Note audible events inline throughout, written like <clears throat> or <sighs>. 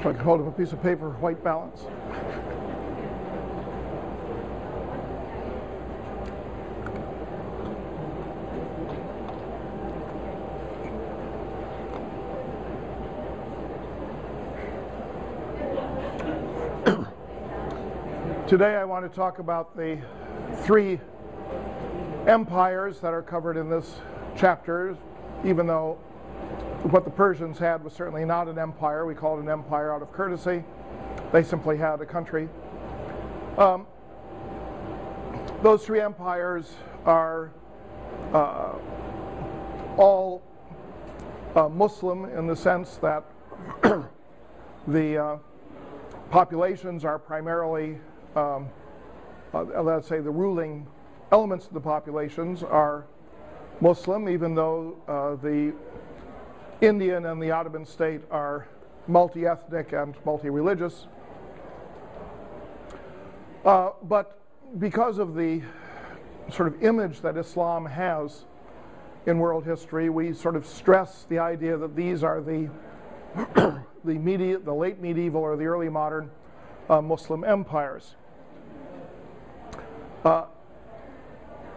If I could hold up a piece of paper, white balance. <coughs> Today I want to talk about the three empires that are covered in this chapter, even though what the Persians had was certainly not an empire. We call it an empire out of courtesy. They simply had a country. Um, those three empires are uh, all uh, Muslim in the sense that <clears throat> the uh, populations are primarily, um, uh, let's say, the ruling elements of the populations are Muslim, even though uh, the Indian and the Ottoman state are multi ethnic and multi religious. Uh, but because of the sort of image that Islam has in world history, we sort of stress the idea that these are the <clears throat> the, the late medieval or the early modern uh, Muslim empires. Uh,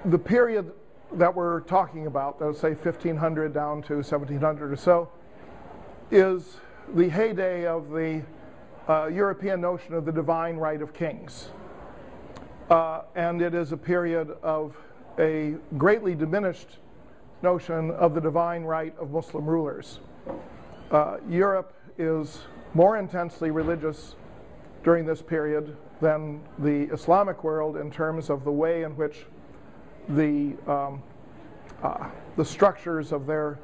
the period that we're talking about, let's say 1500 down to 1700 or so, is the heyday of the uh, European notion of the divine right of kings. Uh, and it is a period of a greatly diminished notion of the divine right of Muslim rulers. Uh, Europe is more intensely religious during this period than the Islamic world in terms of the way in which the, um, uh, the structures of their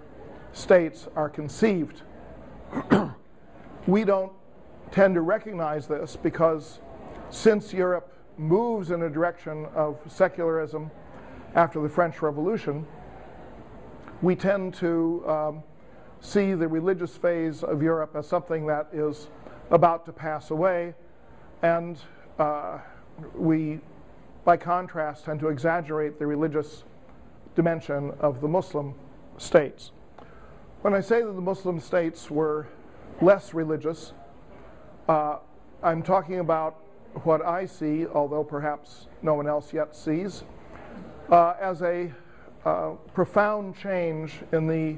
states are conceived. <clears throat> we don't tend to recognize this because since Europe moves in a direction of secularism after the French Revolution, we tend to um, see the religious phase of Europe as something that is about to pass away, and uh, we by contrast, tend to exaggerate the religious dimension of the Muslim states. When I say that the Muslim states were less religious, uh, I'm talking about what I see, although perhaps no one else yet sees, uh, as a uh, profound change in the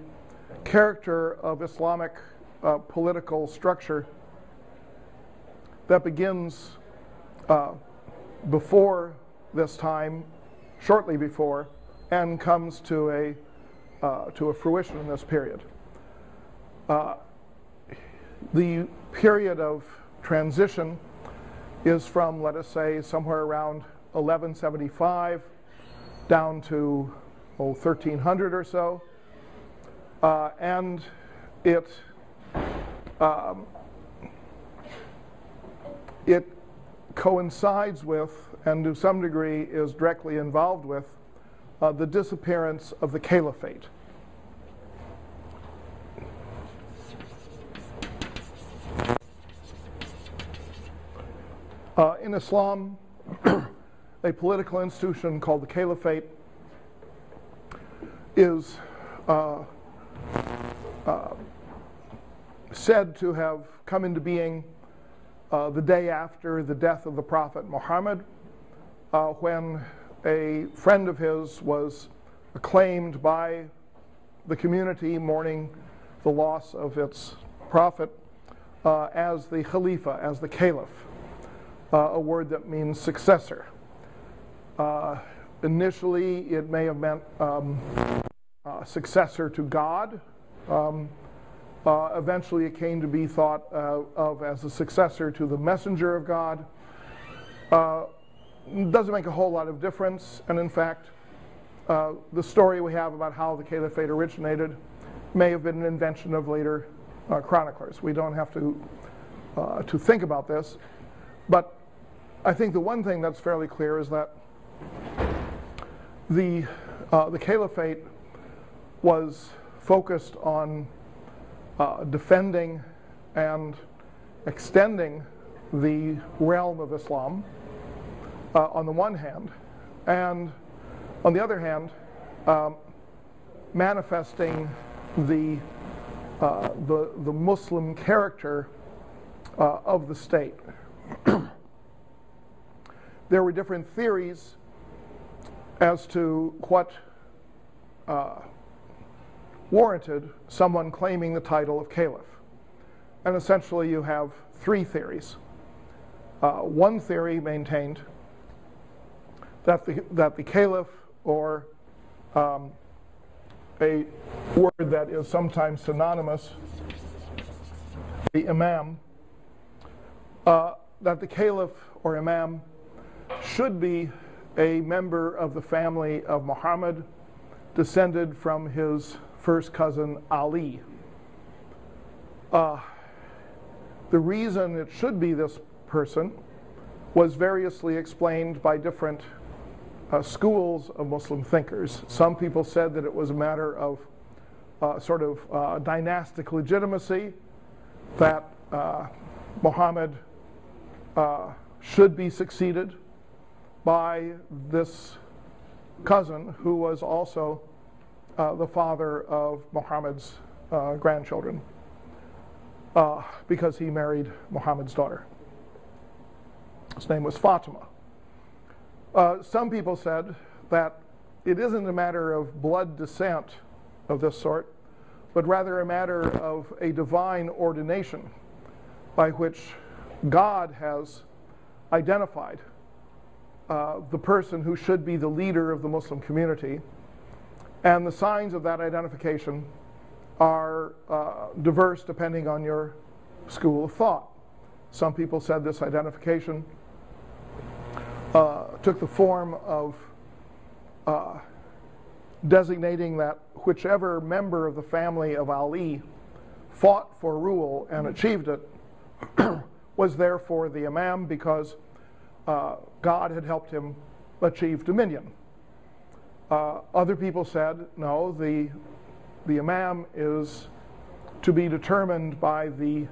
character of Islamic uh, political structure that begins uh, before this time, shortly before, and comes to a, uh, to a fruition in this period. Uh, the period of transition is from, let us say, somewhere around 1175 down to oh, 1300 or so. Uh, and it, um, it coincides with and to some degree is directly involved with uh, the disappearance of the caliphate. Uh, in Islam, <clears throat> a political institution called the caliphate is uh, uh, said to have come into being uh, the day after the death of the Prophet Muhammad uh, when a friend of his was acclaimed by the community mourning the loss of its prophet uh, as the Khalifa, as the Caliph, uh, a word that means successor. Uh, initially, it may have meant um, successor to God. Um, uh, eventually, it came to be thought uh, of as a successor to the messenger of God. Doesn't make a whole lot of difference. And in fact, uh, the story we have about how the caliphate originated may have been an invention of later uh, chroniclers. We don't have to, uh, to think about this. But I think the one thing that's fairly clear is that the, uh, the caliphate was focused on uh, defending and extending the realm of Islam uh, on the one hand, and on the other hand, um, manifesting the, uh, the, the Muslim character uh, of the state. <clears throat> there were different theories as to what uh, warranted someone claiming the title of caliph. And essentially, you have three theories. Uh, one theory maintained that the, that the caliph, or um, a word that is sometimes synonymous, the imam, uh, that the caliph or imam should be a member of the family of Muhammad, descended from his first cousin Ali. Uh, the reason it should be this person was variously explained by different uh, schools of Muslim thinkers. Some people said that it was a matter of uh, sort of uh, dynastic legitimacy, that uh, Muhammad uh, should be succeeded by this cousin who was also uh, the father of Muhammad's grandchildren because he married Muhammad's daughter. His name was Fatima. Uh, some people said that it isn't a matter of blood descent of this sort, but rather a matter of a divine ordination by which God has identified uh, the person who should be the leader of the Muslim community. And the signs of that identification are uh, diverse depending on your school of thought. Some people said this identification uh, took the form of uh, designating that whichever member of the family of Ali fought for rule and achieved it <clears throat> was therefore the Imam because uh, God had helped him achieve dominion. Uh, other people said, no, the, the Imam is to be determined by the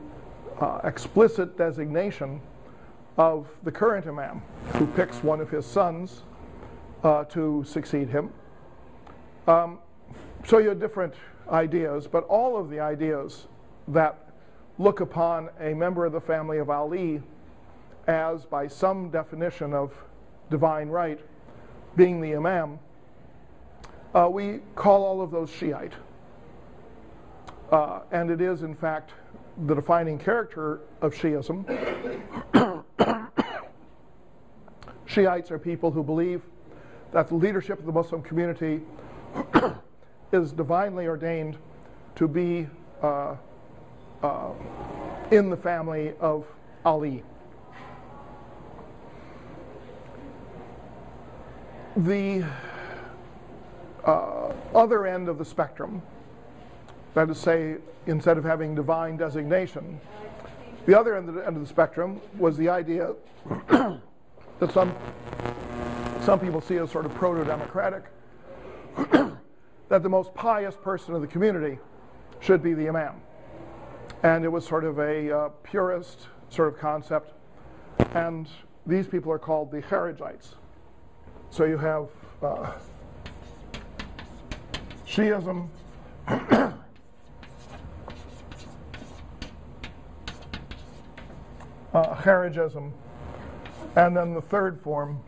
uh, explicit designation of the current imam, who picks one of his sons uh, to succeed him. Um, so you have different ideas, but all of the ideas that look upon a member of the family of Ali as, by some definition of divine right, being the imam, uh, we call all of those Shiite. Uh, and it is, in fact, the defining character of Shiism Shiites are people who believe that the leadership of the Muslim community <coughs> is divinely ordained to be uh, uh, in the family of Ali. The uh, other end of the spectrum, that is, to say, instead of having divine designation, the other end of the, end of the spectrum was the idea that some, some people see as sort of proto-democratic, <clears throat> that the most pious person of the community should be the imam. And it was sort of a uh, purist sort of concept. And these people are called the Kharijites. So you have uh, Shiism, <clears throat> uh, Kharijism, and then the third form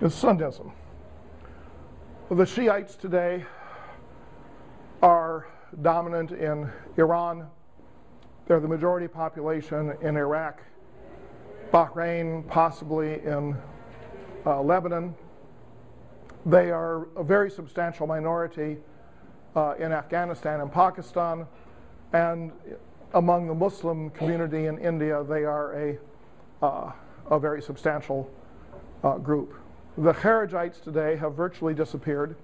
is Sunnism. The Shiites today are dominant in Iran. They're the majority population in Iraq, Bahrain, possibly in uh, Lebanon. They are a very substantial minority uh, in Afghanistan and Pakistan, and among the Muslim community in India, they are a, uh, a very substantial uh, group. The Kharijites today have virtually disappeared.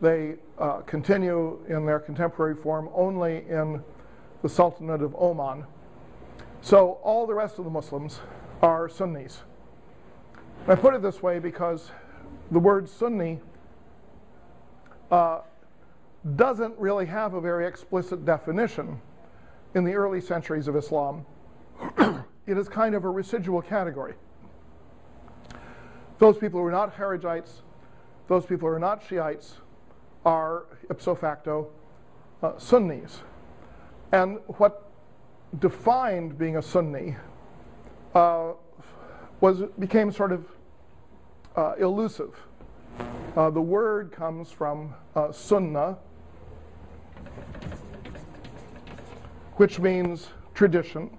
They uh, continue in their contemporary form only in the Sultanate of Oman. So all the rest of the Muslims are Sunnis. I put it this way because the word Sunni uh, doesn't really have a very explicit definition in the early centuries of Islam, <clears throat> it is kind of a residual category. Those people who are not Kharijites, those people who are not Shiites, are ipso facto uh, Sunnis. And what defined being a Sunni uh, was became sort of uh, elusive. Uh, the word comes from uh, sunnah, which means tradition,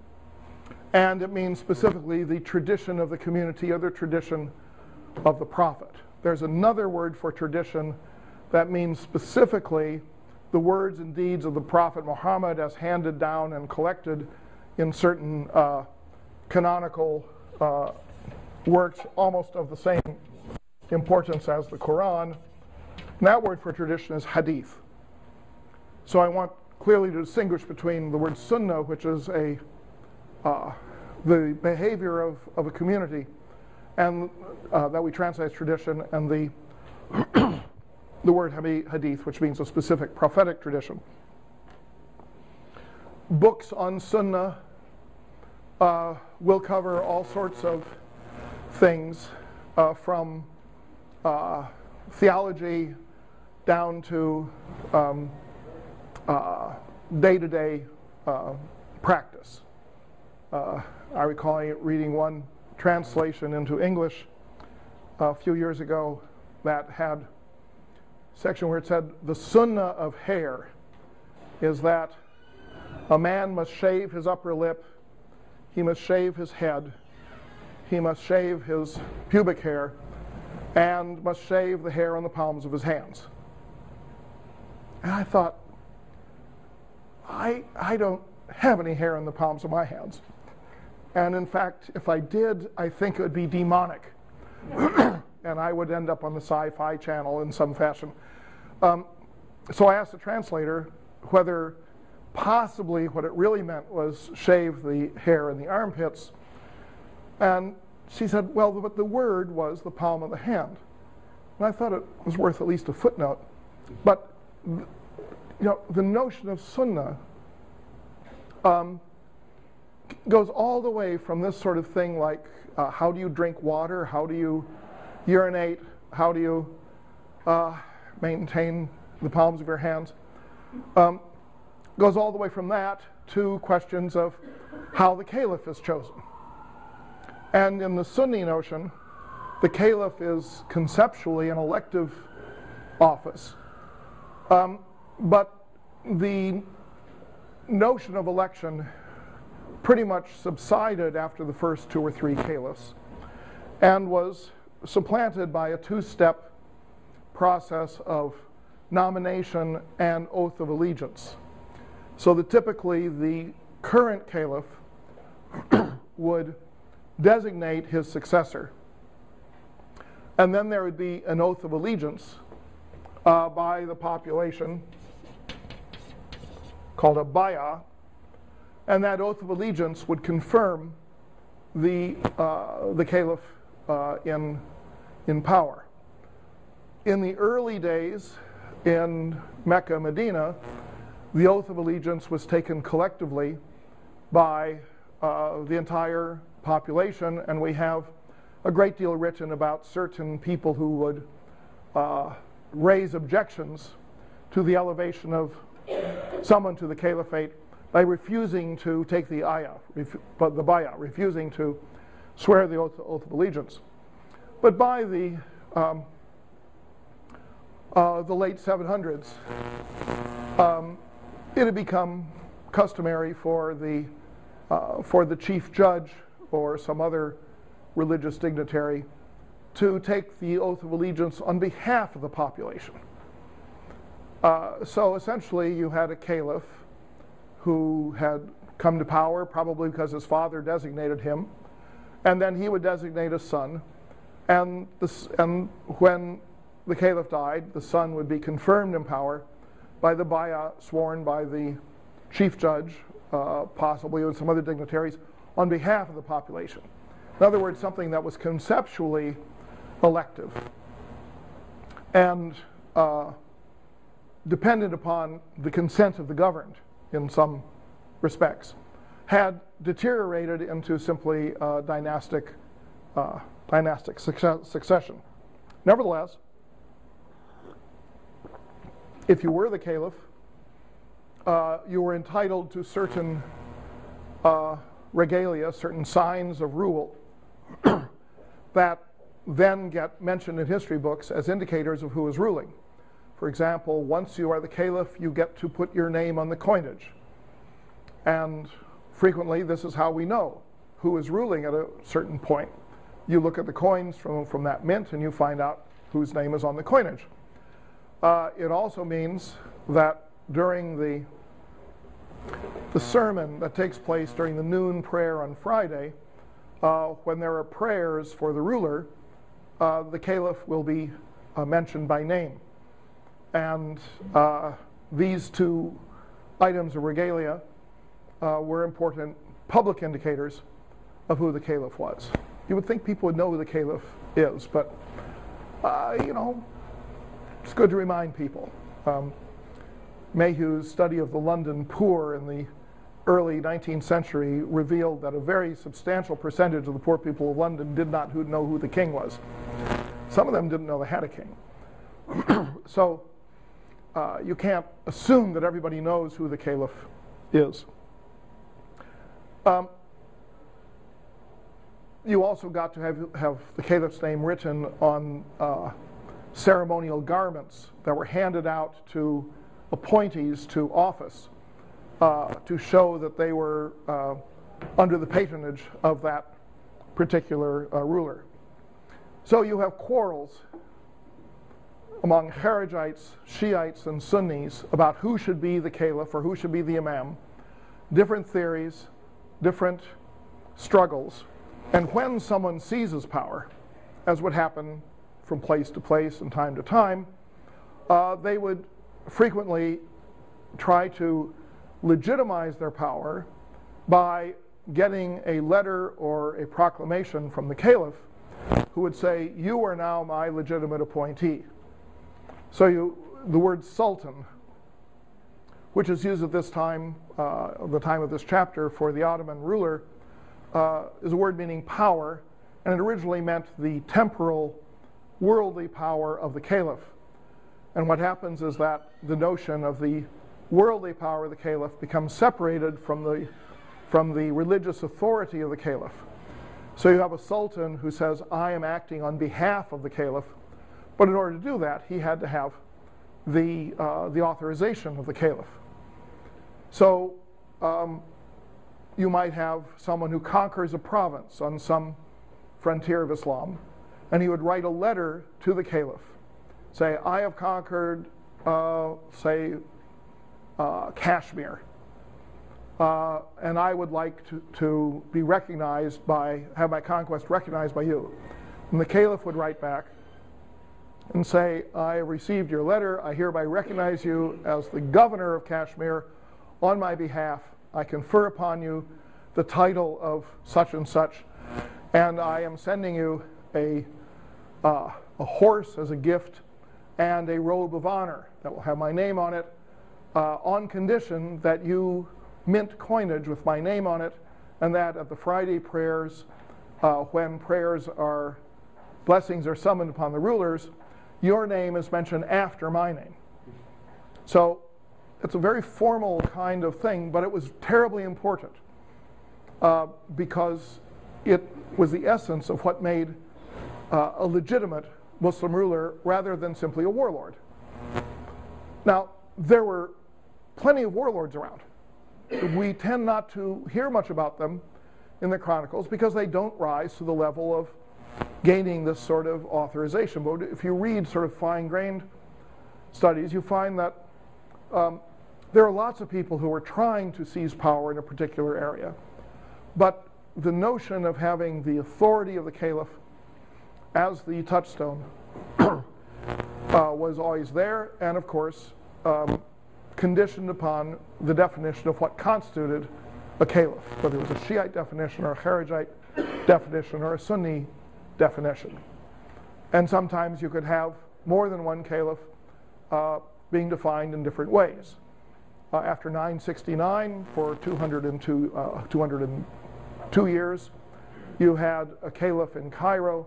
and it means specifically the tradition of the community or the tradition of the prophet. There's another word for tradition that means specifically the words and deeds of the prophet Muhammad as handed down and collected in certain uh, canonical uh, works almost of the same importance as the Quran. And that word for tradition is hadith. So I want clearly to distinguish between the word sunnah, which is a uh, the behavior of, of a community, and uh, that we translate as tradition, and the <clears throat> the word hadith, which means a specific prophetic tradition. Books on sunnah uh, will cover all sorts of things uh, from uh, theology down to day Uh, to day uh, practice. Uh, I recall reading one translation into English uh, a few years ago that had a section where it said the sunnah of hair is that a man must shave his upper lip, he must shave his head, he must shave his pubic hair, and must shave the hair on the palms of his hands. And I thought, I, I don't have any hair in the palms of my hands. And in fact, if I did, I think it would be demonic. <clears throat> and I would end up on the sci fi channel in some fashion. Um, so I asked the translator whether possibly what it really meant was shave the hair in the armpits. And she said, well, but the word was the palm of the hand. And I thought it was worth at least a footnote. But, you know, the notion of sunnah um, goes all the way from this sort of thing like uh, how do you drink water, how do you urinate, how do you uh, maintain the palms of your hands, um, goes all the way from that to questions of how the caliph is chosen. And in the Sunni notion, the caliph is conceptually an elective office. Um, but the notion of election pretty much subsided after the first two or three caliphs and was supplanted by a two step process of nomination and oath of allegiance. So that typically the current caliph <clears throat> would designate his successor. And then there would be an oath of allegiance uh, by the population called a bayah, and that oath of allegiance would confirm the, uh, the caliph uh, in, in power. In the early days in Mecca, Medina, the oath of allegiance was taken collectively by uh, the entire population, and we have a great deal written about certain people who would uh, raise objections to the elevation of someone to the caliphate by refusing to take the ayah, the bayah, refusing to swear the oath, oath of allegiance. But by the um, uh, the late 700s, um, it had become customary for the uh, for the chief judge or some other religious dignitary to take the oath of allegiance on behalf of the population. Uh, so essentially, you had a caliph who had come to power, probably because his father designated him, and then he would designate a son. And, and when the caliph died, the son would be confirmed in power by the bayah sworn by the chief judge, uh, possibly with some other dignitaries, on behalf of the population. In other words, something that was conceptually elective and uh, dependent upon the consent of the governed in some respects, had deteriorated into simply uh, dynastic, uh, dynastic success- succession. Nevertheless, if you were the caliph, uh, you were entitled to certain uh, regalia, certain signs of rule <clears throat> that then get mentioned in history books as indicators of who is ruling. For example, once you are the caliph, you get to put your name on the coinage. And frequently, this is how we know who is ruling at a certain point. You look at the coins from, from that mint and you find out whose name is on the coinage. Uh, it also means that during the, the sermon that takes place during the noon prayer on Friday, uh, when there are prayers for the ruler, uh, the caliph will be uh, mentioned by name. And uh, these two items of regalia uh, were important public indicators of who the caliph was. You would think people would know who the caliph is, but uh, you know, it's good to remind people. Um, Mayhew's study of the London poor in the early 19th century revealed that a very substantial percentage of the poor people of London did not know who the king was. Some of them didn't know they had a king. <clears throat> so uh, you can't assume that everybody knows who the caliph is. Um, you also got to have, have the caliph's name written on uh, ceremonial garments that were handed out to appointees to office uh, to show that they were uh, under the patronage of that particular uh, ruler. So you have quarrels among Kharijites, Shiites, and Sunnis about who should be the caliph or who should be the imam. Different theories, different struggles. And when someone seizes power, as would happen from place to place and time to time, uh, they would frequently try to legitimize their power by getting a letter or a proclamation from the caliph who would say, You are now my legitimate appointee. So you, the word sultan, which is used at this time, uh, the time of this chapter, for the Ottoman ruler, uh, is a word meaning power, and it originally meant the temporal, worldly power of the caliph. And what happens is that the notion of the worldly power of the caliph becomes separated from the, from the religious authority of the caliph. So you have a sultan who says, I am acting on behalf of the caliph, but in order to do that, he had to have the, uh, the authorization of the caliph. So um, you might have someone who conquers a province on some frontier of Islam, and he would write a letter to the caliph, say, I have conquered, uh, say, uh, Kashmir, uh, and I would like to, to be recognized by, have my conquest recognized by you. And the caliph would write back and say, I received your letter. I hereby recognize you as the governor of Kashmir on my behalf. I confer upon you the title of such and such, and I am sending you a, uh, a horse as a gift and a robe of honor that will have my name on it uh, on condition that you mint coinage with my name on it, and that at the Friday prayers, uh, when prayers are, blessings are summoned upon the rulers, your name is mentioned after my name. So it's a very formal kind of thing, but it was terribly important uh, because it was the essence of what made uh, a legitimate Muslim ruler rather than simply a warlord. Now, there were plenty of warlords around. We tend not to hear much about them in the Chronicles because they don't rise to the level of gaining this sort of authorization. But if you read sort of fine grained studies, you find that um, there are lots of people who are trying to seize power in a particular area. But the notion of having the authority of the caliph as the touchstone <coughs> uh, was always there, and of course, um, conditioned upon the definition of what constituted a caliph, whether it was a Shiite definition or a Kharijite definition or a Sunni definition. And sometimes you could have more than one caliph uh, being defined in different ways. Uh, after 969, for 202, uh, 202 years, you had a caliph in Cairo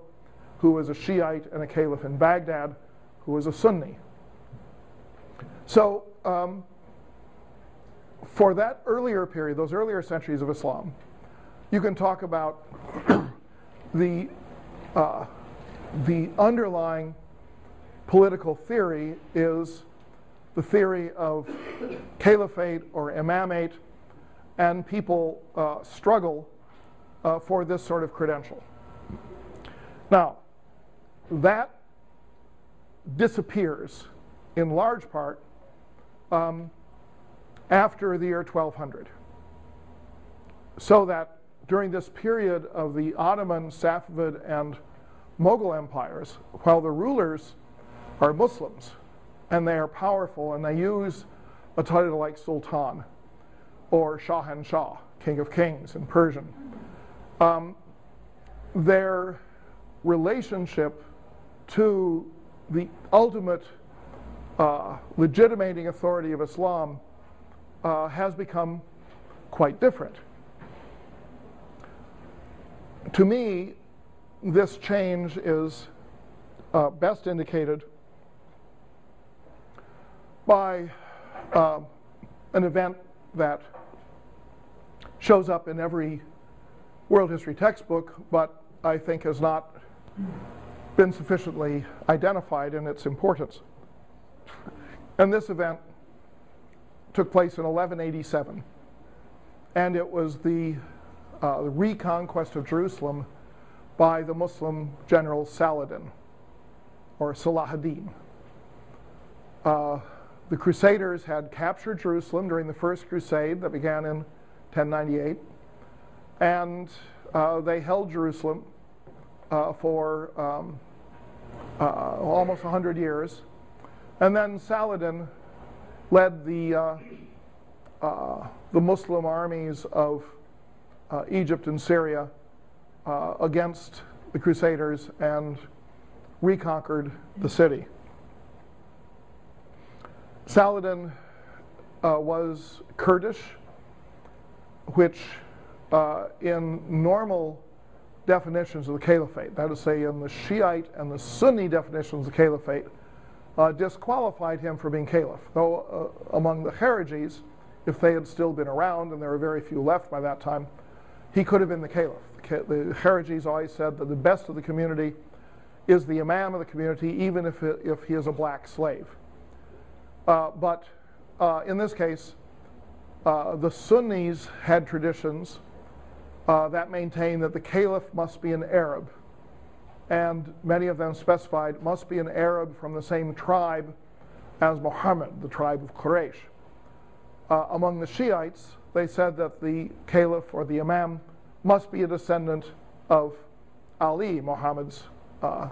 who was a Shiite and a caliph in Baghdad who was a Sunni. So um, for that earlier period, those earlier centuries of Islam, you can talk about <coughs> the, uh, the underlying political theory is the theory of caliphate or imamate, and people uh, struggle uh, for this sort of credential. Now, that disappears in large part um, after the year 1200. So that during this period of the Ottoman, Safavid, and Mughal empires, while the rulers are Muslims and they are powerful and they use a title like Sultan or Shahanshah, King of Kings in Persian, um, their relationship to the ultimate uh, legitimating authority of Islam uh, has become quite different. To me, this change is uh, best indicated by uh, an event that shows up in every world history textbook, but I think has not been sufficiently identified in its importance. And this event took place in 1187, and it was the, uh, the reconquest of Jerusalem by the Muslim general Saladin, or Salah ad-Din. Uh, the Crusaders had captured Jerusalem during the First Crusade that began in 1098, and uh, they held Jerusalem uh, for um, uh, almost 100 years. And then Saladin led the, uh, uh, the Muslim armies of uh, Egypt and Syria against the Crusaders and reconquered the city. Saladin uh, was Kurdish, which uh, in normal definitions of the caliphate, that is to say in the Shiite and the Sunni definitions of the caliphate, uh, disqualified him from being caliph. Though uh, among the Kharijis, if they had still been around, and there were very few left by that time, he could have been the caliph. The Kharijis always said that the best of the community is the imam of the community, even if, it, if he is a black slave. Uh, but uh, in this case, uh, the Sunnis had traditions uh, that maintained that the caliph must be an Arab. And many of them specified must be an Arab from the same tribe as Muhammad, the tribe of Quraysh. Uh, among the Shiites, they said that the caliph or the imam must be a descendant of Ali, Muhammad's uh,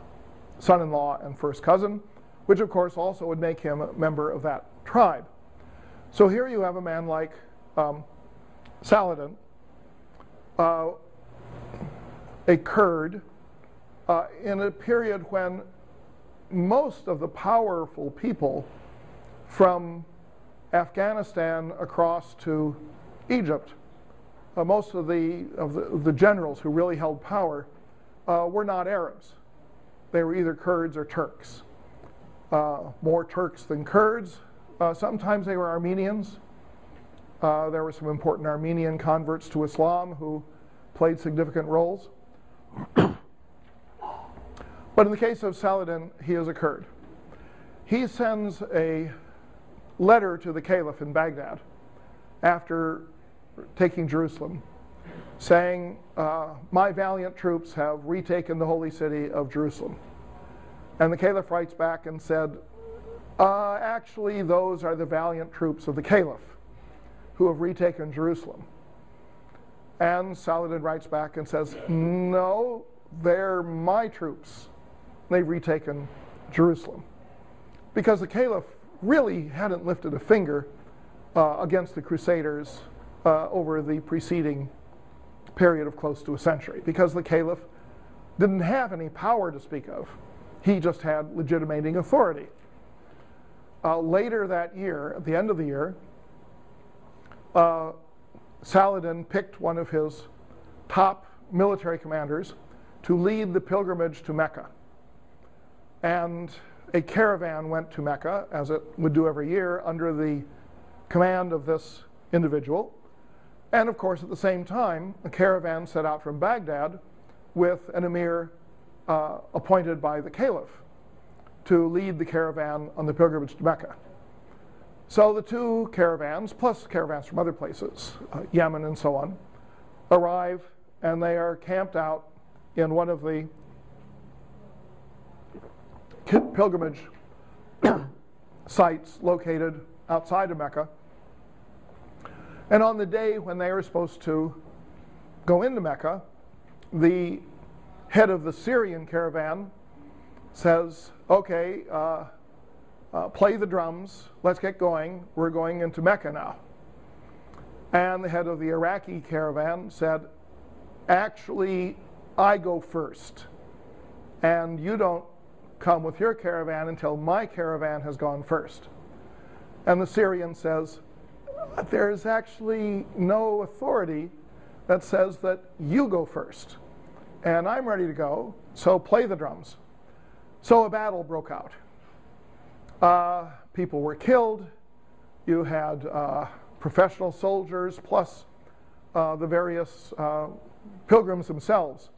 son in law and first cousin, which of course also would make him a member of that tribe. So here you have a man like um, Saladin, uh, a Kurd, uh, in a period when most of the powerful people from Afghanistan across to Egypt, uh, most of the, of the, the, generals who really held power uh, were not Arabs. They were either Kurds or Turks. Uh, more Turks than Kurds. Uh, sometimes they were Armenians. Uh, there were some important Armenian converts to Islam who played significant roles. <coughs> but in the case of Saladin, he is a Kurd. He sends a letter to the Caliph in Baghdad after taking Jerusalem, saying, uh, My valiant troops have retaken the holy city of Jerusalem. And the Caliph writes back and said, uh, Actually, those are the valiant troops of the Caliph who have retaken Jerusalem. And Saladin writes back and says, No, they're my troops. They've retaken Jerusalem. Because the Caliph really hadn't lifted a finger uh, against the Crusaders uh, over the preceding period of close to a century, because the Caliph didn't have any power to speak of. He just had legitimating authority. Uh, later that year, at the end of the year, uh, Saladin picked one of his top military commanders to lead the pilgrimage to Mecca. And a caravan went to Mecca, as it would do every year, under the command of this individual. And of course, at the same time, a caravan set out from Baghdad with an emir uh, appointed by the caliph to lead the caravan on the pilgrimage to Mecca. So the two caravans, plus caravans from other places, uh, Yemen and so on, arrive and they are camped out in one of the pilgrimage <coughs> sites located outside of Mecca. And on the day when they are supposed to go into Mecca, the head of the Syrian caravan says, Okay, uh, uh, play the drums, let's get going, we're going into Mecca now. And the head of the Iraqi caravan said, Actually, I go first, and you don't come with your caravan until my caravan has gone first. And the Syrian says, There's actually no authority that says that you go first. And I'm ready to go, so play the drums. So a battle broke out. Uh, people were killed. You had uh, professional soldiers plus uh, the various uh, pilgrims themselves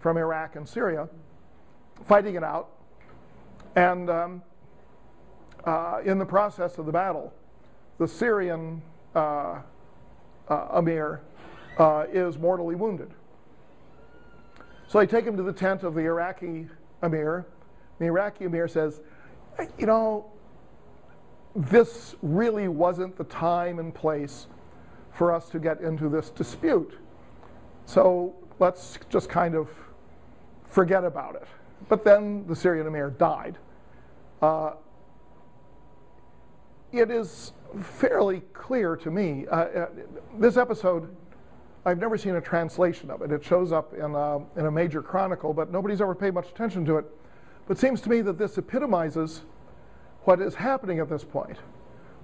from Iraq and Syria fighting it out. And um, uh, in the process of the battle, the Syrian uh, uh, emir uh, is mortally wounded. So they take him to the tent of the Iraqi emir. The Iraqi emir says, You know, this really wasn't the time and place for us to get into this dispute. So let's just kind of forget about it. But then the Syrian emir died. Uh, it is fairly clear to me. Uh, uh, this episode, I've never seen a translation of it. It shows up in a, uh, in a major chronicle, but nobody's ever paid much attention to it. But it seems to me that this epitomizes what is happening at this point,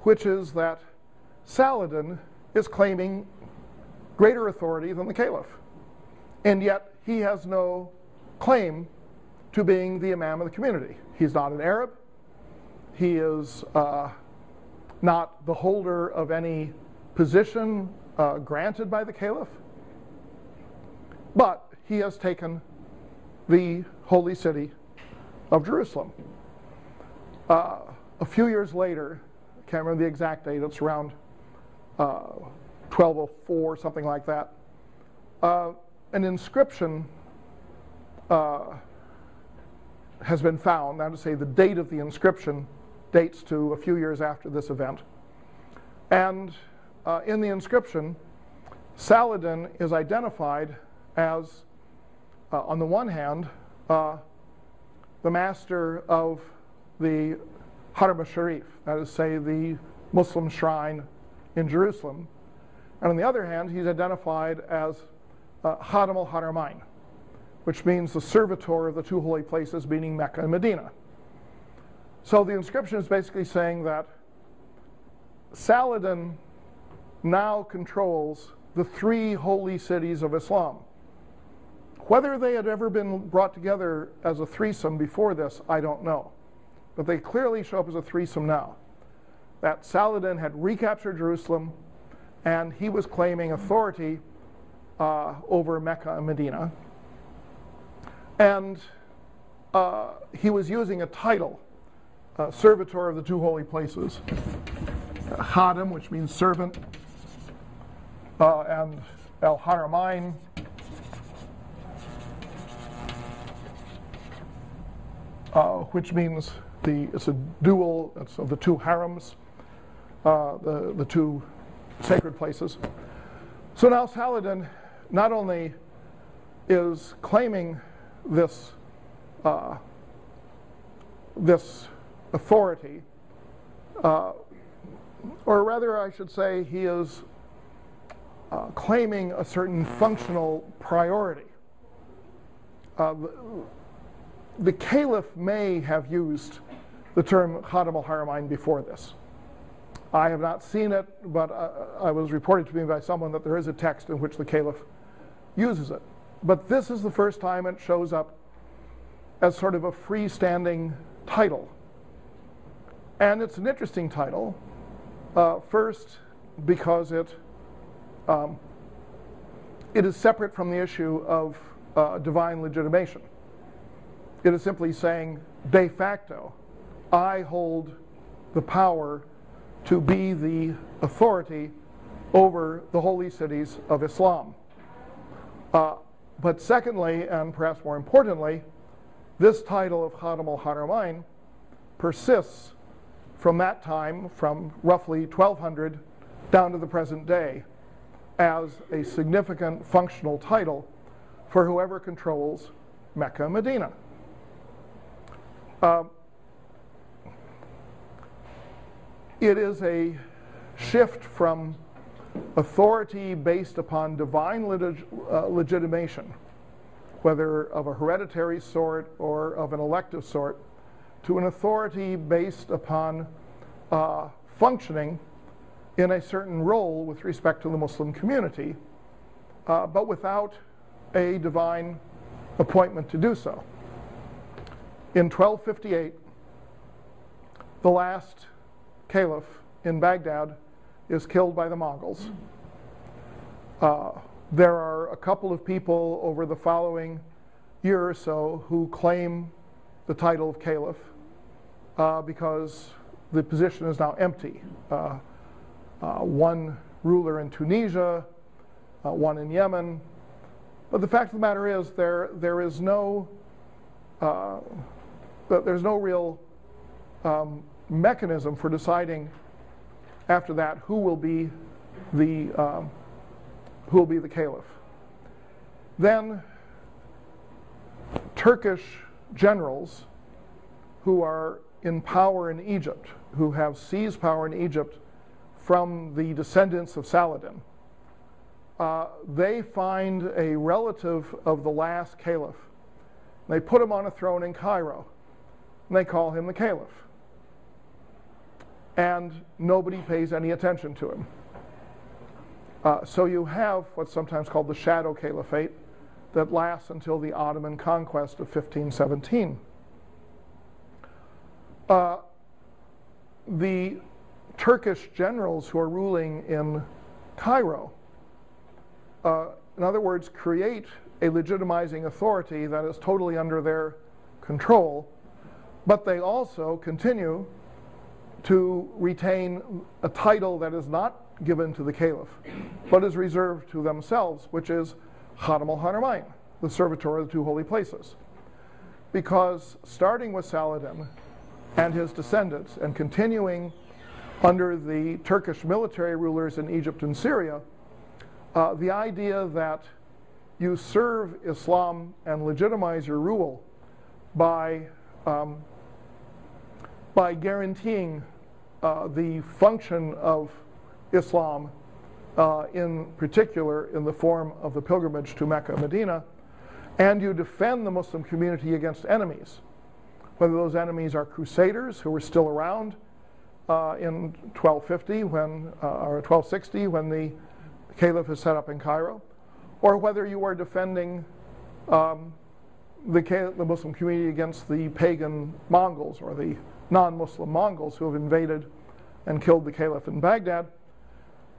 which is that Saladin is claiming greater authority than the caliph. And yet he has no claim to being the imam of the community. He's not an Arab. He is uh, not the holder of any position uh, granted by the caliph, but he has taken the holy city of Jerusalem. Uh, a few years later, I can't remember the exact date, it's around uh, 1204, something like that, uh, an inscription uh, has been found, now to say the date of the inscription dates to a few years after this event. And uh, in the inscription, Saladin is identified as, uh, on the one hand, uh, the master of the Haram al-Sharif, that is, say, the Muslim shrine in Jerusalem. And on the other hand, he's identified as uh, al-Haramain, which means the servitor of the two holy places, meaning Mecca and Medina. So the inscription is basically saying that Saladin now controls the three holy cities of Islam. Whether they had ever been brought together as a threesome before this, I don't know. But they clearly show up as a threesome now. That Saladin had recaptured Jerusalem and he was claiming authority uh, over Mecca and Medina. And uh, he was using a title uh, servitor of the two holy places. Khadim, which means servant, uh, and El Haramain, uh, which means the it's a dual it's of the two harems, uh, the the two sacred places. So now Saladin not only is claiming this uh, this authority, uh, or rather, I should say, he is uh, claiming a certain functional priority. Uh, the, caliph may have used the term Khadim al Haramain before this. I have not seen it, but uh, I was reported to me by someone that there is a text in which the caliph uses it. But this is the first time it shows up as sort of a freestanding title and it's an interesting title. Uh, first, because it um, it is separate from the issue of uh, divine legitimation. It is simply saying de facto, I hold the power to be the authority over the holy cities of Islam. Uh, but secondly, and perhaps more importantly, this title of Khadim al Haramain persists from that time, from roughly 1200 down to the present day, as a significant functional title for whoever controls Mecca Medina. Uh, it is a shift from authority based upon divine uh, legitimation, whether of a hereditary sort or of an elective sort, to an authority based upon uh, functioning in a certain role with respect to the Muslim community, uh, but without a divine appointment to do so. In 1258, the last caliph in Baghdad is killed by the Mongols. Uh, there are a couple of people over the following year or so who claim the title of caliph uh, because the position is now empty. Uh, uh one ruler in Tunisia, uh, one in Yemen. But the fact of the matter is, there, there is no uh, there's no real um, mechanism for deciding after that who will be the um, who will be the caliph. Then Turkish generals who are in power in Egypt, who have seized power in Egypt from the descendants of Saladin, uh, they find a relative of the last caliph. They put him on a throne in Cairo, and they call him the caliph and nobody pays any attention to him. Uh, so you have what's sometimes called the shadow caliphate that lasts until the Ottoman conquest of 1517. Uh, the Turkish generals who are ruling in Cairo, uh, in other words, create a legitimizing authority that is totally under their control, but they also continue to retain a title that is not given to the caliph, but is reserved to themselves, which is Khadim al Haramain, the servitor of the two holy places. Because starting with Saladin and his descendants and continuing under the Turkish military rulers in Egypt and Syria, uh, the idea that you serve Islam and legitimize your rule by, um, by guaranteeing uh, the function of Islam, uh, in particular in the form of the pilgrimage to Mecca and Medina, and you defend the Muslim community against enemies, whether those enemies are crusaders who were still around uh, in 1250 when, uh, or 1260 when the caliph is set up in Cairo, or whether you are defending um, the, the Muslim community against the pagan Mongols or the non-Muslim Mongols who have invaded and killed the caliph in Baghdad,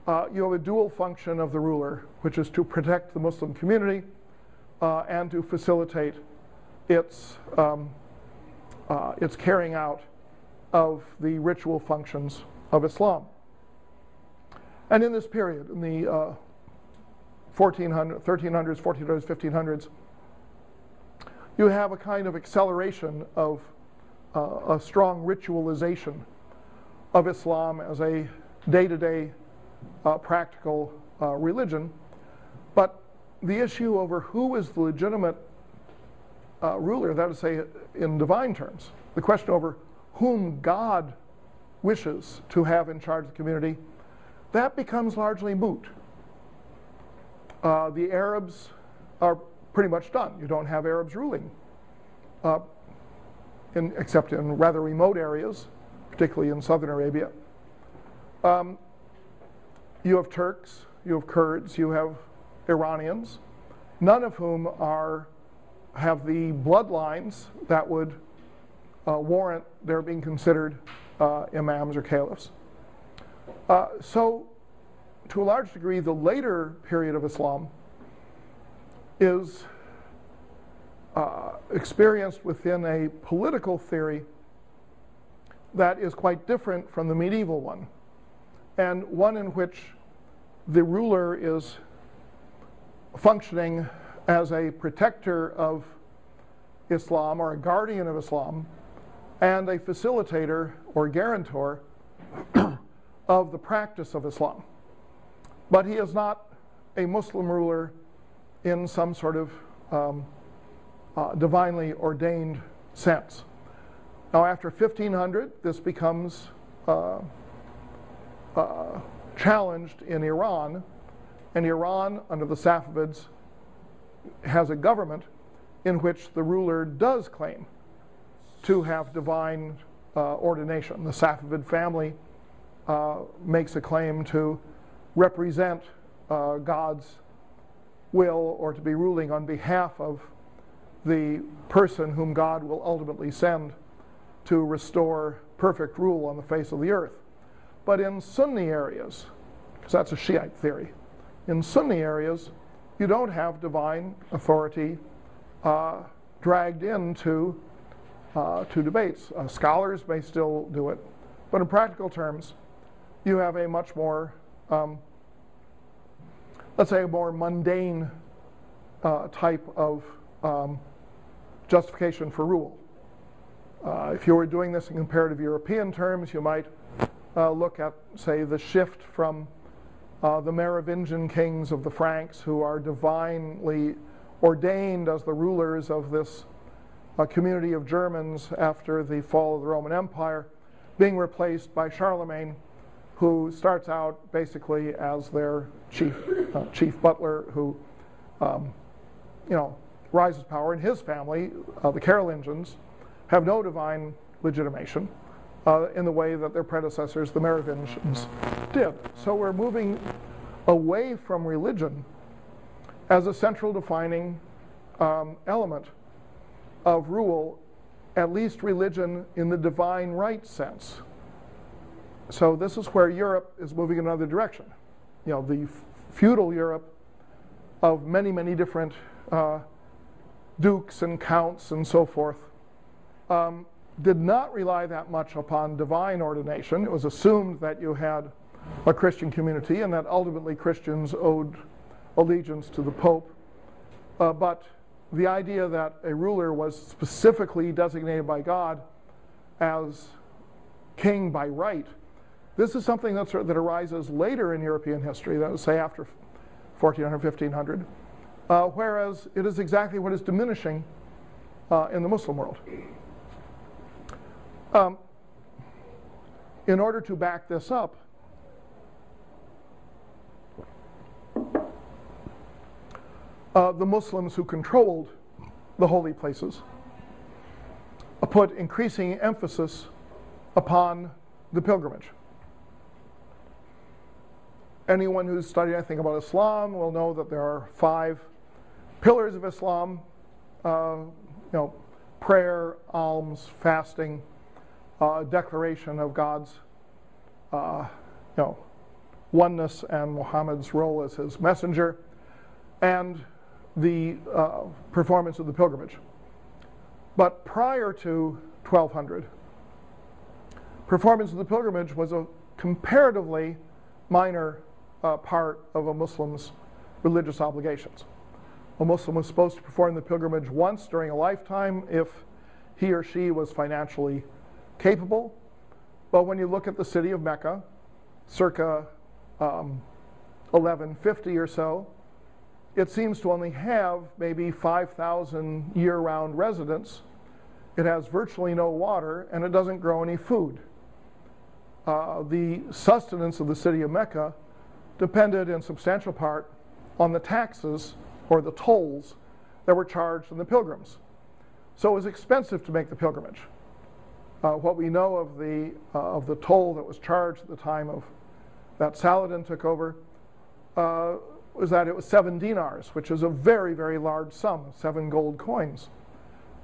uh, you have a dual function of the ruler, which is to protect the Muslim community uh, and to facilitate its, um, uh, its carrying out of the ritual functions of Islam. And in this period, in the 1400, 1300s, 1400s, 1500s, you have a kind of acceleration of uh, a strong ritualization of Islam as a day to day practical uh, religion. But the issue over who is the legitimate uh, ruler, that is, to say, in divine terms, the question over whom God wishes to have in charge of the community, that becomes largely moot. Uh, the Arabs are pretty much done. You don't have Arabs ruling, uh, in, except in rather remote areas particularly in southern Arabia. Um, you have Turks, you have Kurds, you have Iranians, none of whom are have the bloodlines that would uh, warrant their being considered uh, imams or caliphs. Uh, so to a large degree, the later period of Islam is uh, experienced within a political theory that is quite different from the medieval one, and one in which the ruler is functioning as a protector of Islam or a guardian of Islam and a facilitator or guarantor <clears throat> of the practice of Islam. But he is not a Muslim ruler in some sort of um, uh, divinely ordained sense. Now, after 1500, this becomes uh, uh, challenged in Iran, and Iran, under the Safavids, has a government in which the ruler does claim to have divine uh, ordination. The Safavid family uh, makes a claim to represent uh, God's will or to be ruling on behalf of the person whom God will ultimately send to restore perfect rule on the face of the earth. But in Sunni areas, because that's a Shiite theory, in Sunni areas, you don't have divine authority uh, dragged into uh, to debates. Uh, scholars may still do it, but in practical terms, you have a much more, um, let's say, a more mundane uh, type of um, justification for rule. Uh, if you were doing this in comparative European terms, you might uh, look at, say, the shift from uh, the Merovingian kings of the Franks, who are divinely ordained as the rulers of this uh, community of Germans after the fall of the Roman Empire, being replaced by Charlemagne, who starts out basically as their chief uh, chief butler, who um, you know rises power. In his family, uh, the Carolingians, have no divine legitimation uh, in the way that their predecessors, the Merovingians, did. So we're moving away from religion as a central defining um, element of rule, at least religion in the divine right sense. So this is where Europe is moving in another direction. You know, the feudal Europe of many, many different uh, dukes and counts and so forth um, did not rely that much upon divine ordination. It was assumed that you had a Christian community and that ultimately Christians owed allegiance to the Pope. Uh, but the idea that a ruler was specifically designated by God as king by right, this is something that arises later in European history, say after 1400, 1500, uh, whereas it is exactly what is diminishing uh, in the Muslim world. Um, in order to back this up, uh, the Muslims who controlled the holy places put increasing emphasis upon the pilgrimage. Anyone who's studied anything about Islam will know that there are five pillars of Islam uh, you know, prayer, alms, fasting, uh, declaration of God's uh, you know, oneness and Muhammad's role as his messenger, and the uh, performance of the pilgrimage. But prior to 1200, performance of the pilgrimage was a comparatively minor uh, part of a Muslim's religious obligations. A Muslim was supposed to perform the pilgrimage once during a lifetime if he or she was financially capable. But when you look at the city of Mecca, circa um, 1150 or so, it seems to only have maybe 5,000 year round residents. It has virtually no water and it doesn't grow any food. Uh, the sustenance of the city of Mecca depended in substantial part on the taxes or the tolls that were charged on the pilgrims. So it was expensive to make the pilgrimage. Uh, what we know of the, uh, of the toll that was charged at the time of that Saladin took over uh, was that it was seven dinars, which is a very, very large sum, seven gold coins.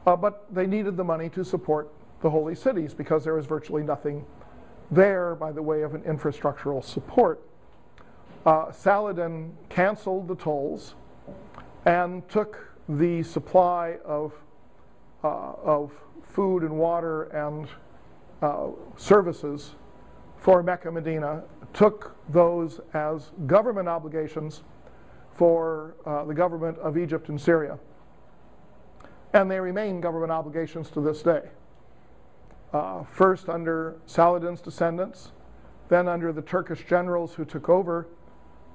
Uh, but they needed the money to support the holy cities because there was virtually nothing there by the way of an infrastructural support. uh, Saladin canceled the tolls and took the supply of, of food and water and uh, services for Mecca Medina, took those as government obligations for uh, the government of Egypt and Syria. And they remain government obligations to this day. Uh, first under Saladin's descendants, then under the Turkish generals who took over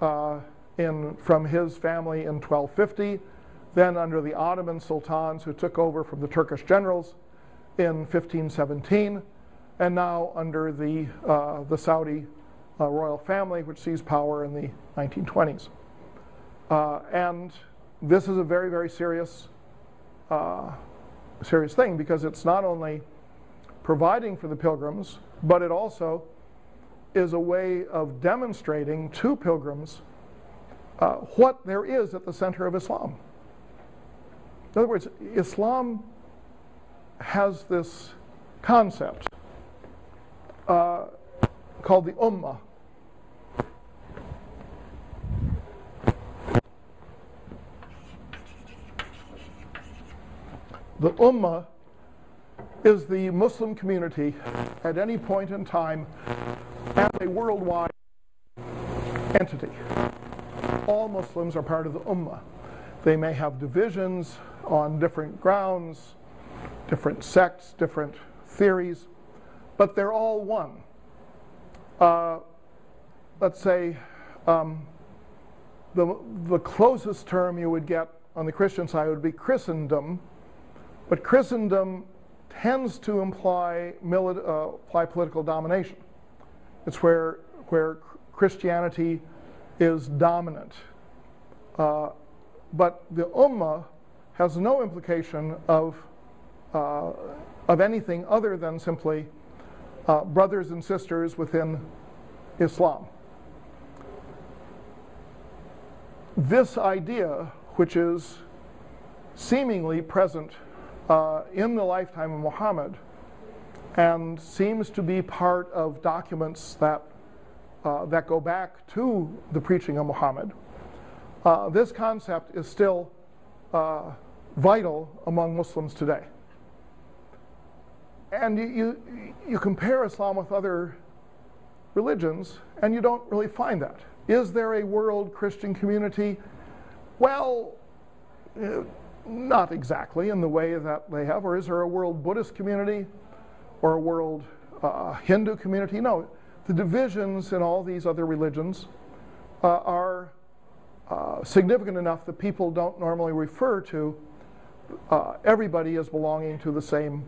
uh, in, from his family in 1250, then under the Ottoman sultans who took over from the Turkish generals in 1517, and now under the, uh, the Saudi uh, royal family, which seized power in the 1920s. Uh, and this is a very, very serious, uh, serious thing because it's not only providing for the pilgrims, but it also is a way of demonstrating to pilgrims uh, what there is at the center of Islam. In other words, Islam has this concept uh, called the Ummah. The Ummah is the Muslim community at any point in time as a worldwide entity. All Muslims are part of the Ummah. They may have divisions on different grounds, different sects, different theories, but they're all one. Uh, let's say um, the, the closest term you would get on the Christian side would be Christendom, but Christendom tends to imply, uh, imply political domination. It's where, where Christianity is dominant. Uh, but the Ummah has no implication of, uh, of anything other than simply uh, brothers and sisters within Islam. This idea, which is seemingly present uh, in the lifetime of Muhammad and seems to be part of documents that, uh, that go back to the preaching of Muhammad. Uh, this concept is still uh, vital among Muslims today. And you, you, you compare Islam with other religions, and you don't really find that. Is there a world Christian community? Well, uh, not exactly in the way that they have. Or is there a world Buddhist community or a world uh, Hindu community? No. The divisions in all these other religions uh, are uh, significant enough that people don't normally refer to uh, everybody as belonging to the same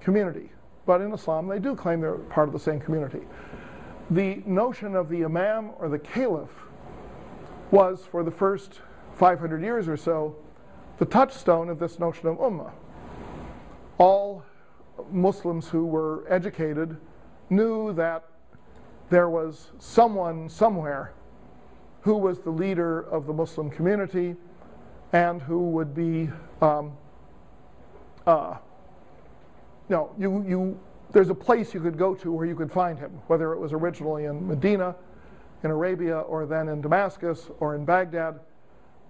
community. But in Islam, they do claim they're part of the same community. The notion of the Imam or the Caliph was, for the first 500 years or so, the touchstone of this notion of ummah. All Muslims who were educated knew that there was someone somewhere who was the leader of the Muslim community and who would be, um, uh, you you, you, there's a place you could go to where you could find him, whether it was originally in Medina, in Arabia, or then in Damascus or in Baghdad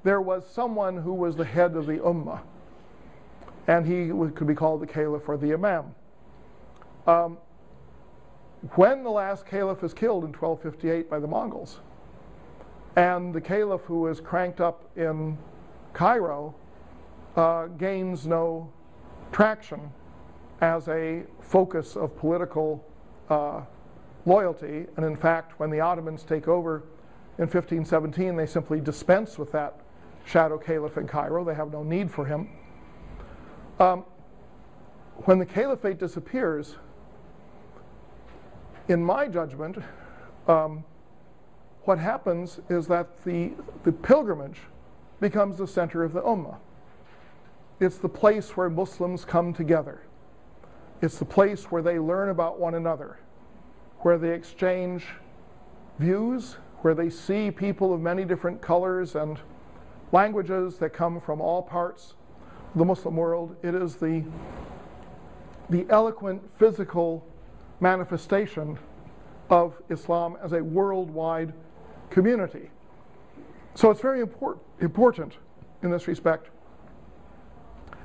there was someone who was the head of the ummah, and he could be called the caliph or the imam. Um, when the last caliph is killed in 1258 by the Mongols, and the caliph who is cranked up in Cairo uh, gains no traction as a focus of political uh, loyalty, and in fact, when the Ottomans take over in 1517, they simply dispense with that shadow caliph in Cairo. They have no need for him. Um, when the caliphate disappears, in my judgment, um, what happens is that the, the pilgrimage becomes the center of the Ummah. It's the place where Muslims come together. It's the place where they learn about one another, where they exchange views, where they see people of many different colors and languages that come from all parts of the Muslim world. It is the, the eloquent physical manifestation of Islam as a worldwide community. So it's very import, important in this respect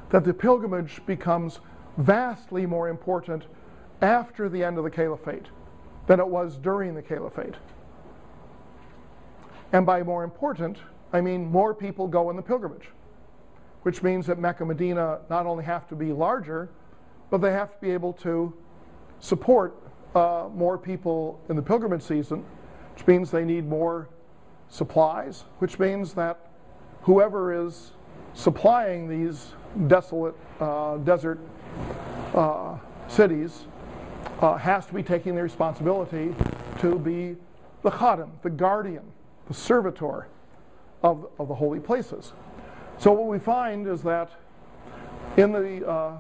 that the pilgrimage becomes vastly more important after the end of the caliphate than it was during the caliphate. And by more important, I mean more people go in the pilgrimage, which means that Mecca Medina not only have to be larger, but they have to be able to support uh, more people in the pilgrimage season, which means they need more supplies, which means that whoever is supplying these desolate uh, desert uh, cities uh, has to be taking the responsibility to be the khadim, the guardian, the servitor of, of the holy places. So what we find is that in the uh,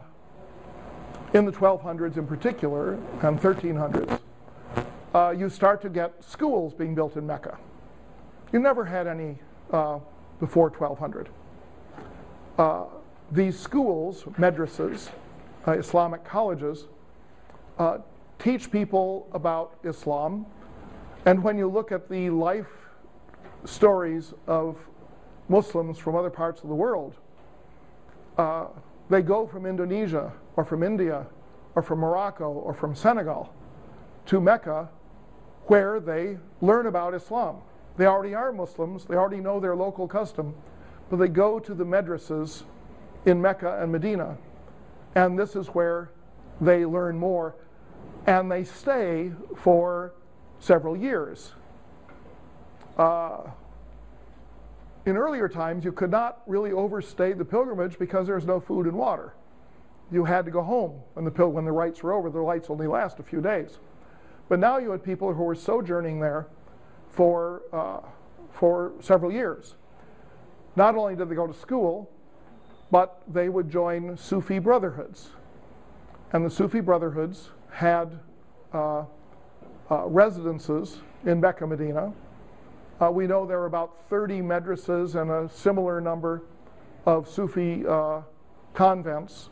in the 1200s in particular and 1300s, uh, you start to get schools being built in Mecca. You never had any uh, before 1200. Uh, these schools, madrasas, uh, Islamic colleges, uh, teach people about Islam. And when you look at the life stories of Muslims from other parts of the world, uh, they go from Indonesia or from India or from Morocco or from Senegal to Mecca where they learn about Islam. They already are Muslims, they already know their local custom, but they go to the madrasas in Mecca and Medina, and this is where they learn more, and they stay for several years. Uh, in earlier times, you could not really overstay the pilgrimage because there was no food and water. You had to go home when the, pil- when the rites were over. The rites only last a few days. But now you had people who were sojourning there for, uh, for several years. Not only did they go to school, but they would join Sufi brotherhoods. And the Sufi brotherhoods had uh, uh, residences in Mecca, Medina. Uh, we know there were about 30 madrasas and a similar number of Sufi uh, convents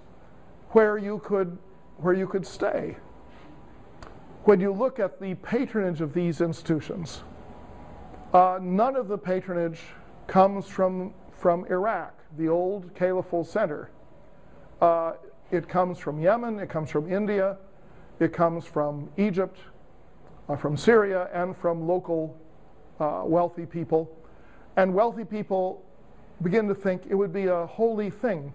where you could, where you could stay. When you look at the patronage of these institutions, uh, none of the patronage comes from, from Iraq the old caliphal center. Uh, it comes from Yemen, it comes from India, it comes from Egypt, uh, from Syria, and from local uh, wealthy people. And wealthy people begin to think it would be a holy thing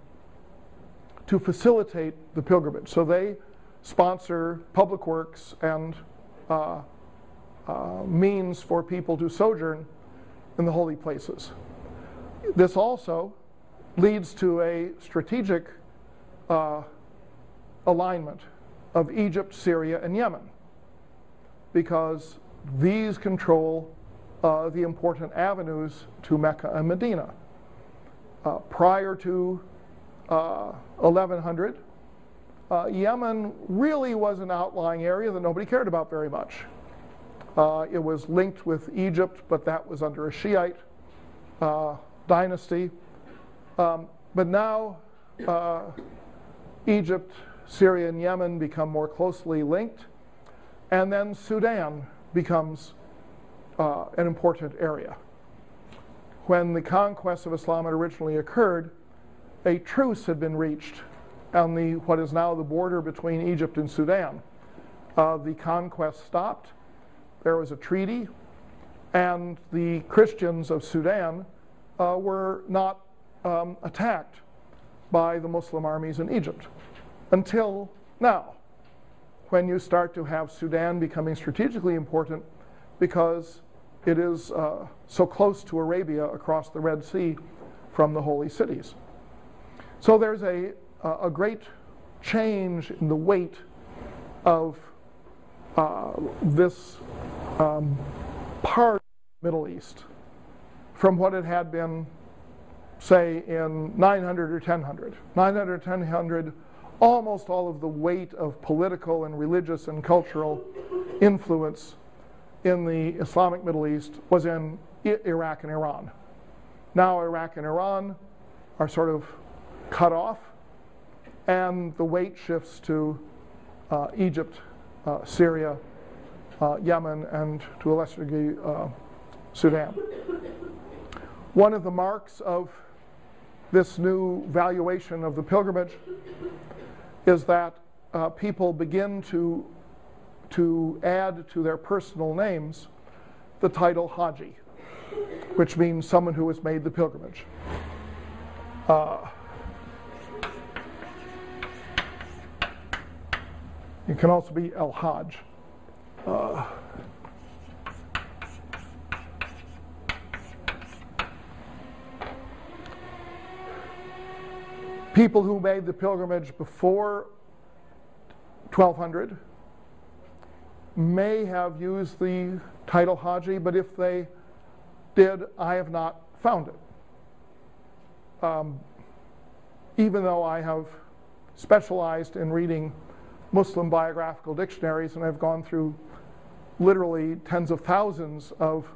to facilitate the pilgrimage. So they sponsor public works and uh, uh, means for people to sojourn in the holy places. This also leads to a strategic uh, alignment of Egypt, Syria, and Yemen because these control uh, the important avenues to Mecca and Medina. Uh, prior to 1100, uh, uh, Yemen really was an outlying area that nobody cared about very much. Uh, it was linked with Egypt, but that was under a Shiite dynasty. Um, but now uh, Egypt, Syria, and Yemen become more closely linked, and then Sudan becomes uh, an important area. When the conquest of Islam had originally occurred, a truce had been reached on the what is now the border between Egypt and Sudan. Uh, the conquest stopped. There was a treaty, and the Christians of Sudan uh, were not um, attacked by the Muslim armies in Egypt until now, when you start to have Sudan becoming strategically important because it is uh, so close to Arabia across the Red Sea from the holy cities. So there's a, a great change in the weight of uh, this um, part of the Middle East from what it had been say in 900 or 1000. 900 or 1000, almost all of the weight of political and religious and cultural influence in the Islamic Middle East was in Iraq and Iran. Now Iraq and Iran are sort of cut off, and the weight shifts to uh, Egypt, uh, Syria, uh, Yemen, and to a lesser degree, uh, Sudan. One of the marks of this new valuation of the pilgrimage is that uh, people begin to, to add to their personal names the title Haji, which means someone who has made the pilgrimage. Uh, it can also be El Hajj. Uh, people who made the pilgrimage before 1200 may have used the title Haji, but if they did, I have not found it. Um, even though I have specialized in reading Muslim biographical dictionaries and I've gone through literally tens of thousands of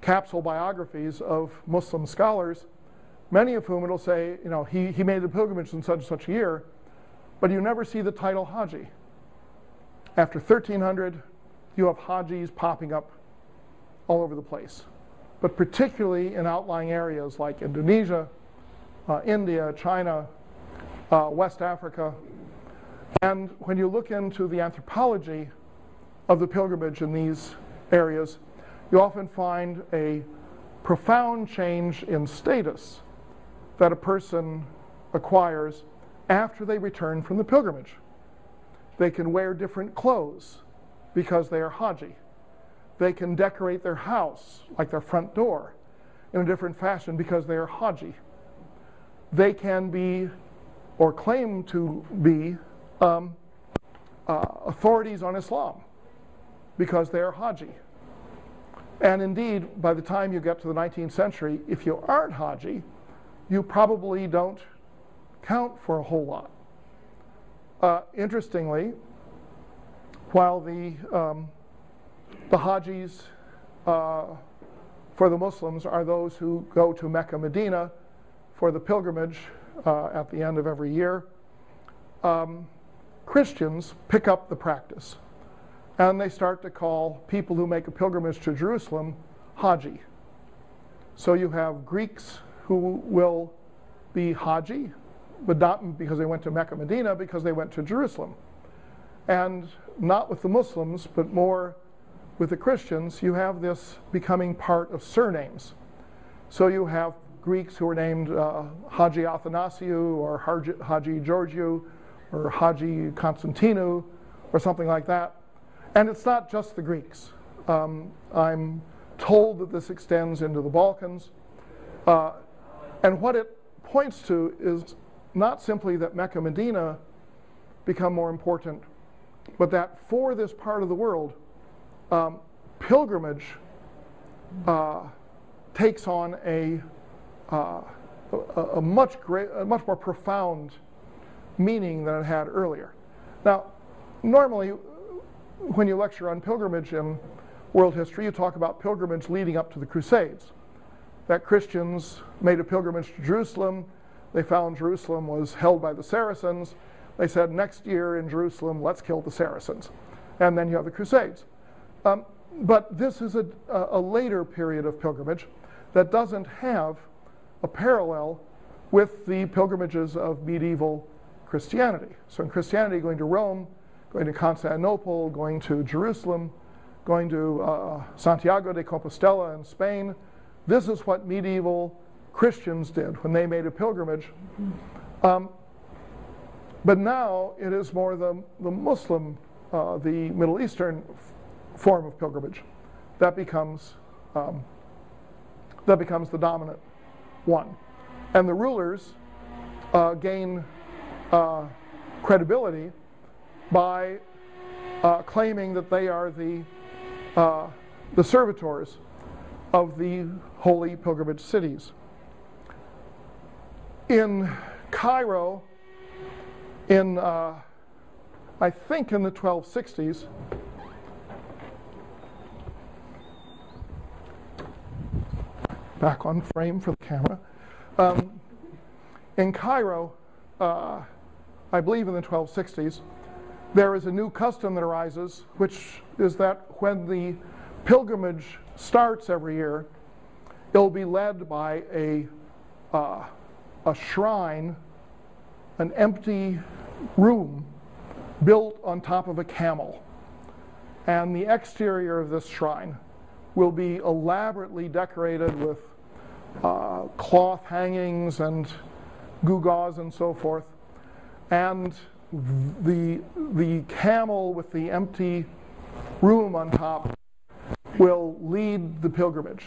capsule biographies of Muslim scholars, many of whom it'll say, you know, he, he made the pilgrimage in such and such a year, but you never see the title Haji. After 1300, you have Hajis popping up all over the place, but particularly in outlying areas like Indonesia, uh, India, China, uh, West Africa. And when you look into the anthropology of the pilgrimage in these areas, you often find a profound change in status that a person acquires after they return from the pilgrimage. They can wear different clothes because they are Haji. They can decorate their house, like their front door, in a different fashion because they are Haji. They can be, or claim to be, um, uh, authorities on Islam because they are Haji. And indeed, by the time you get to the 19th century, if you aren't Haji, you probably don't count for a whole lot. Uh, interestingly, while the, um, the Hajis uh, for the Muslims are those who go to Mecca, Medina for the pilgrimage uh, at the end of every year, um, Christians pick up the practice and they start to call people who make a pilgrimage to Jerusalem Haji. So you have Greeks who will be Haji, but not because they went to Mecca, Medina, because they went to Jerusalem. And not with the Muslims, but more with the Christians, you have this becoming part of surnames. So you have Greeks who are named uh, Haji Athanasiou or Haji Georgiou or Haji Constantino or something like that. And it's not just the Greeks. Um, I'm told that this extends into the Balkans. Uh, and what it points to is not simply that Mecca Medina become more important, but that for this part of the world, um, pilgrimage uh, takes on a, uh, a, a, much great, a much more profound meaning than it had earlier. Now, normally, when you lecture on pilgrimage in world history, you talk about pilgrimage leading up to the Crusades that Christians made a pilgrimage to Jerusalem. They found Jerusalem was held by the Saracens. They said, next year in Jerusalem, let's kill the Saracens. And then you have the Crusades. Um, but this is a, a later period of pilgrimage that doesn't have a parallel with the pilgrimages of medieval Christianity. So in Christianity, going to Rome, going to Constantinople, going to Jerusalem, going to uh, Santiago de Compostela in Spain, this is what medieval Christians did when they made a pilgrimage. Um, but now it is more the, the Muslim, uh, the Middle Eastern form of pilgrimage that becomes, um, that becomes the dominant one. And the rulers uh, gain uh, credibility by uh, claiming that they are the, uh, the servitors of the holy pilgrimage cities. In Cairo, in uh, I think in the 1260s, back on frame for the camera. Um, in Cairo, uh, I believe in the 1260s, there is a new custom that arises, which is that when the pilgrimage starts every year, it'll be led by a, uh, a shrine, an empty room built on top of a camel. And the exterior of this shrine will be elaborately decorated with uh, cloth hangings and gewgaws and so forth. And the, the camel with the empty room on top will lead the pilgrimage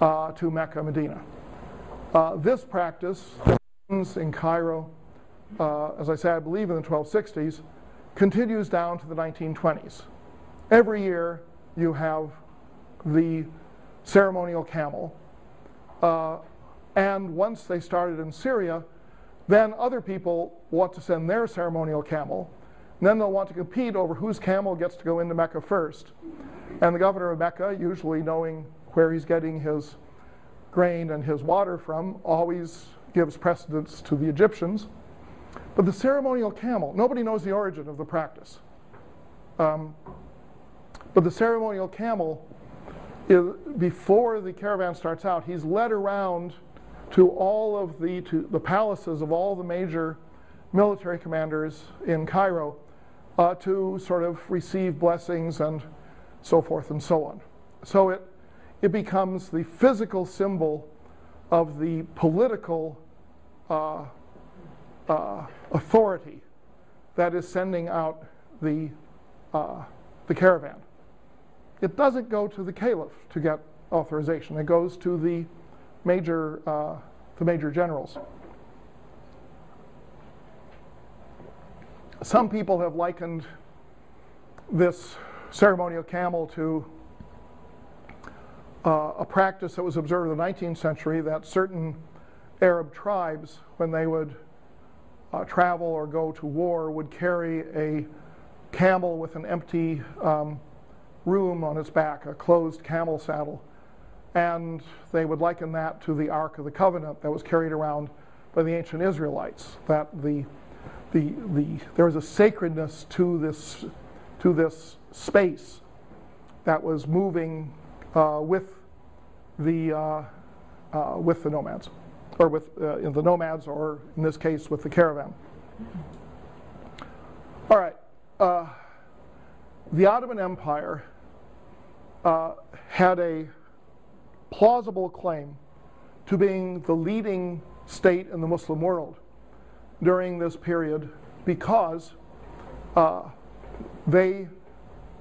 uh, to Mecca, Medina. Uh, this practice in Cairo, uh, as I say, I believe in the 1260s, continues down to the 1920s. Every year you have the ceremonial camel. Uh, and once they started in Syria, then other people want to send their ceremonial camel. Then they'll want to compete over whose camel gets to go into Mecca first. And the governor of Mecca, usually knowing where he's getting his grain and his water from, always gives precedence to the Egyptians. But the ceremonial camel, nobody knows the origin of the practice. Um, but the ceremonial camel, is, before the caravan starts out, he's led around to all of the, to the palaces of all the major military commanders in Cairo uh, to sort of receive blessings and so forth and so on. So it, it becomes the physical symbol of the political uh, uh, authority that is sending out the, uh, the caravan. It doesn't go to the caliph to get authorization. It goes to the major, uh, the major generals. Some people have likened this ceremonial camel to uh, a practice that was observed in the 19th century that certain Arab tribes, when they would uh, travel or go to war, would carry a camel with an empty um, room on its back, a closed camel saddle. And they would liken that to the Ark of the Covenant that was carried around by the ancient Israelites, that the the, the, there was a sacredness to this, to this space that was moving uh, with, the, uh, uh, with the nomads, or with uh, the nomads, or in this case, with the caravan. All right. Uh, the Ottoman Empire uh, had a plausible claim to being the leading state in the Muslim world during this period because uh, they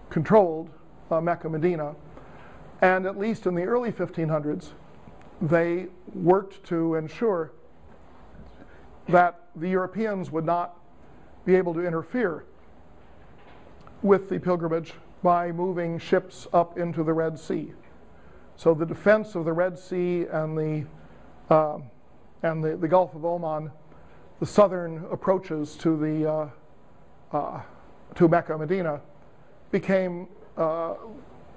controlled uh, Mecca, Medina, and at least in the early 1500s, they worked to ensure that the Europeans would not be able to interfere with the pilgrimage by moving ships up into the Red Sea. So the defense of the Red Sea and the, uh, and the, the Gulf of Oman the southern approaches to the uh, uh, to Mecca, Medina, became uh,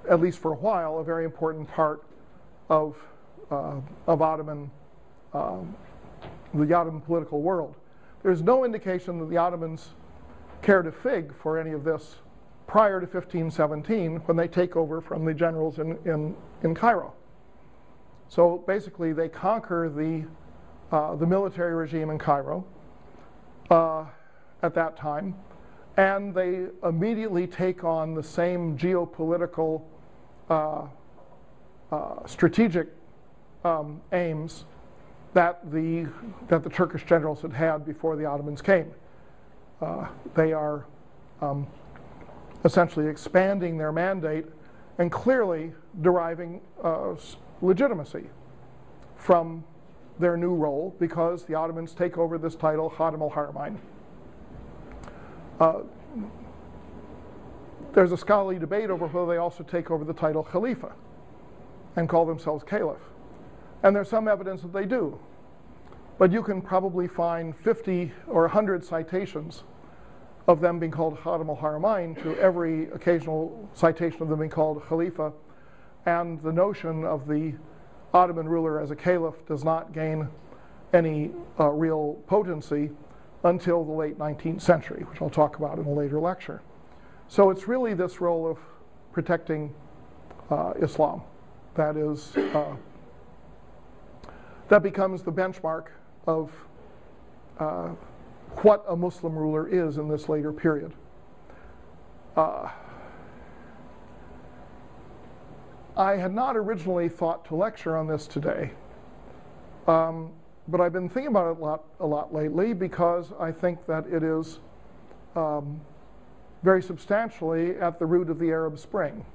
at least for a while a very important part of uh, of Ottoman um, the Ottoman political world. There's no indication that the Ottomans cared a fig for any of this prior to 1517 when they take over from the generals in, in, in Cairo. So basically, they conquer the uh, the military regime in Cairo uh, at that time, and they immediately take on the same geopolitical uh, uh, strategic um, aims that the, that the Turkish generals had had before the Ottomans came. Uh, they are um, essentially expanding their mandate and clearly deriving uh, legitimacy from their new role because the Ottomans take over this title, Khadim al Haramain. Uh, there's a scholarly debate over whether they also take over the title Khalifa and call themselves Caliph. And there's some evidence that they do. But you can probably find 50 or 100 citations of them being called Khadim al Haramain to every occasional citation of them being called Khalifa. And the notion of the Ottoman ruler as a caliph does not gain any uh, real potency until the late 19th century, which I'll talk about in a later lecture. So it's really this role of protecting uh, Islam. That is, uh, that becomes the benchmark of uh, what a Muslim ruler is in this later period. Uh, I had not originally thought to lecture on this today, um, but I've been thinking about it a lot, a lot lately because I think that it is um, very substantially at the root of the Arab Spring.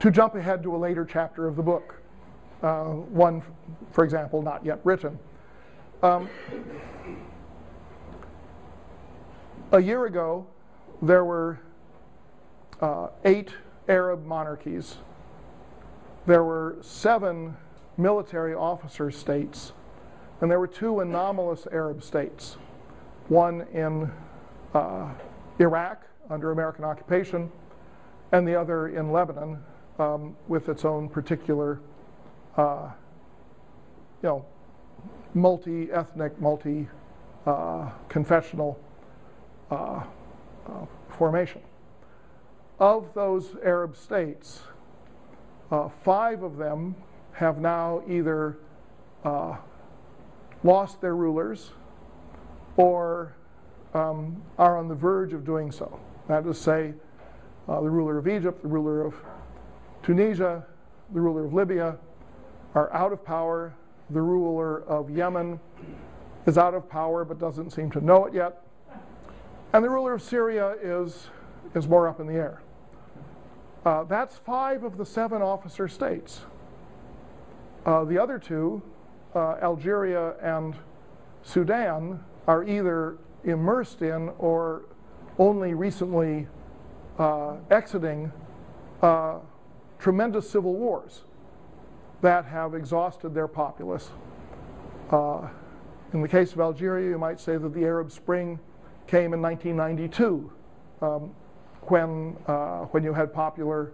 To jump ahead to a later chapter of the book, uh, one, for example, not yet written. Um, a year ago, there were uh, eight Arab monarchies. There were seven military officer states, and there were two anomalous Arab states one in uh, Iraq under American occupation, and the other in Lebanon um, with its own particular, uh, you know, multi ethnic, multi uh, confessional uh, uh, formation of those Arab states, five of them have now either lost their rulers or um, are on the verge of doing so. That is, say, uh, the ruler of Egypt, the ruler of Tunisia, the ruler of Libya are out of power. The ruler of Yemen is out of power but doesn't seem to know it yet. And the ruler of Syria is, is more up in the air. Uh, that's five of the seven officer states. Uh, the other two, uh, Algeria and Sudan, are either immersed in or only recently uh, exiting uh, tremendous civil wars that have exhausted their populace. Uh, in the case of Algeria, you might say that the Arab Spring came in 1992. Um, when, uh, when you had popular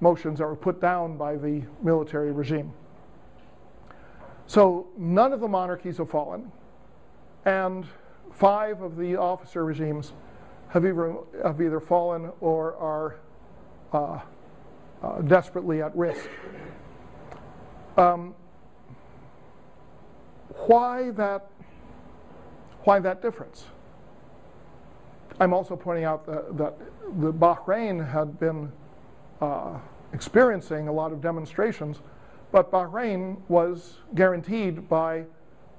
motions that were put down by the military regime. So none of the monarchies have fallen, and five of the officer regimes have either, have either fallen or are uh, uh, desperately at risk. Um, why that? Why that difference? I'm also pointing out that, that the Bahrain had been uh, experiencing a lot of demonstrations, but Bahrain was guaranteed by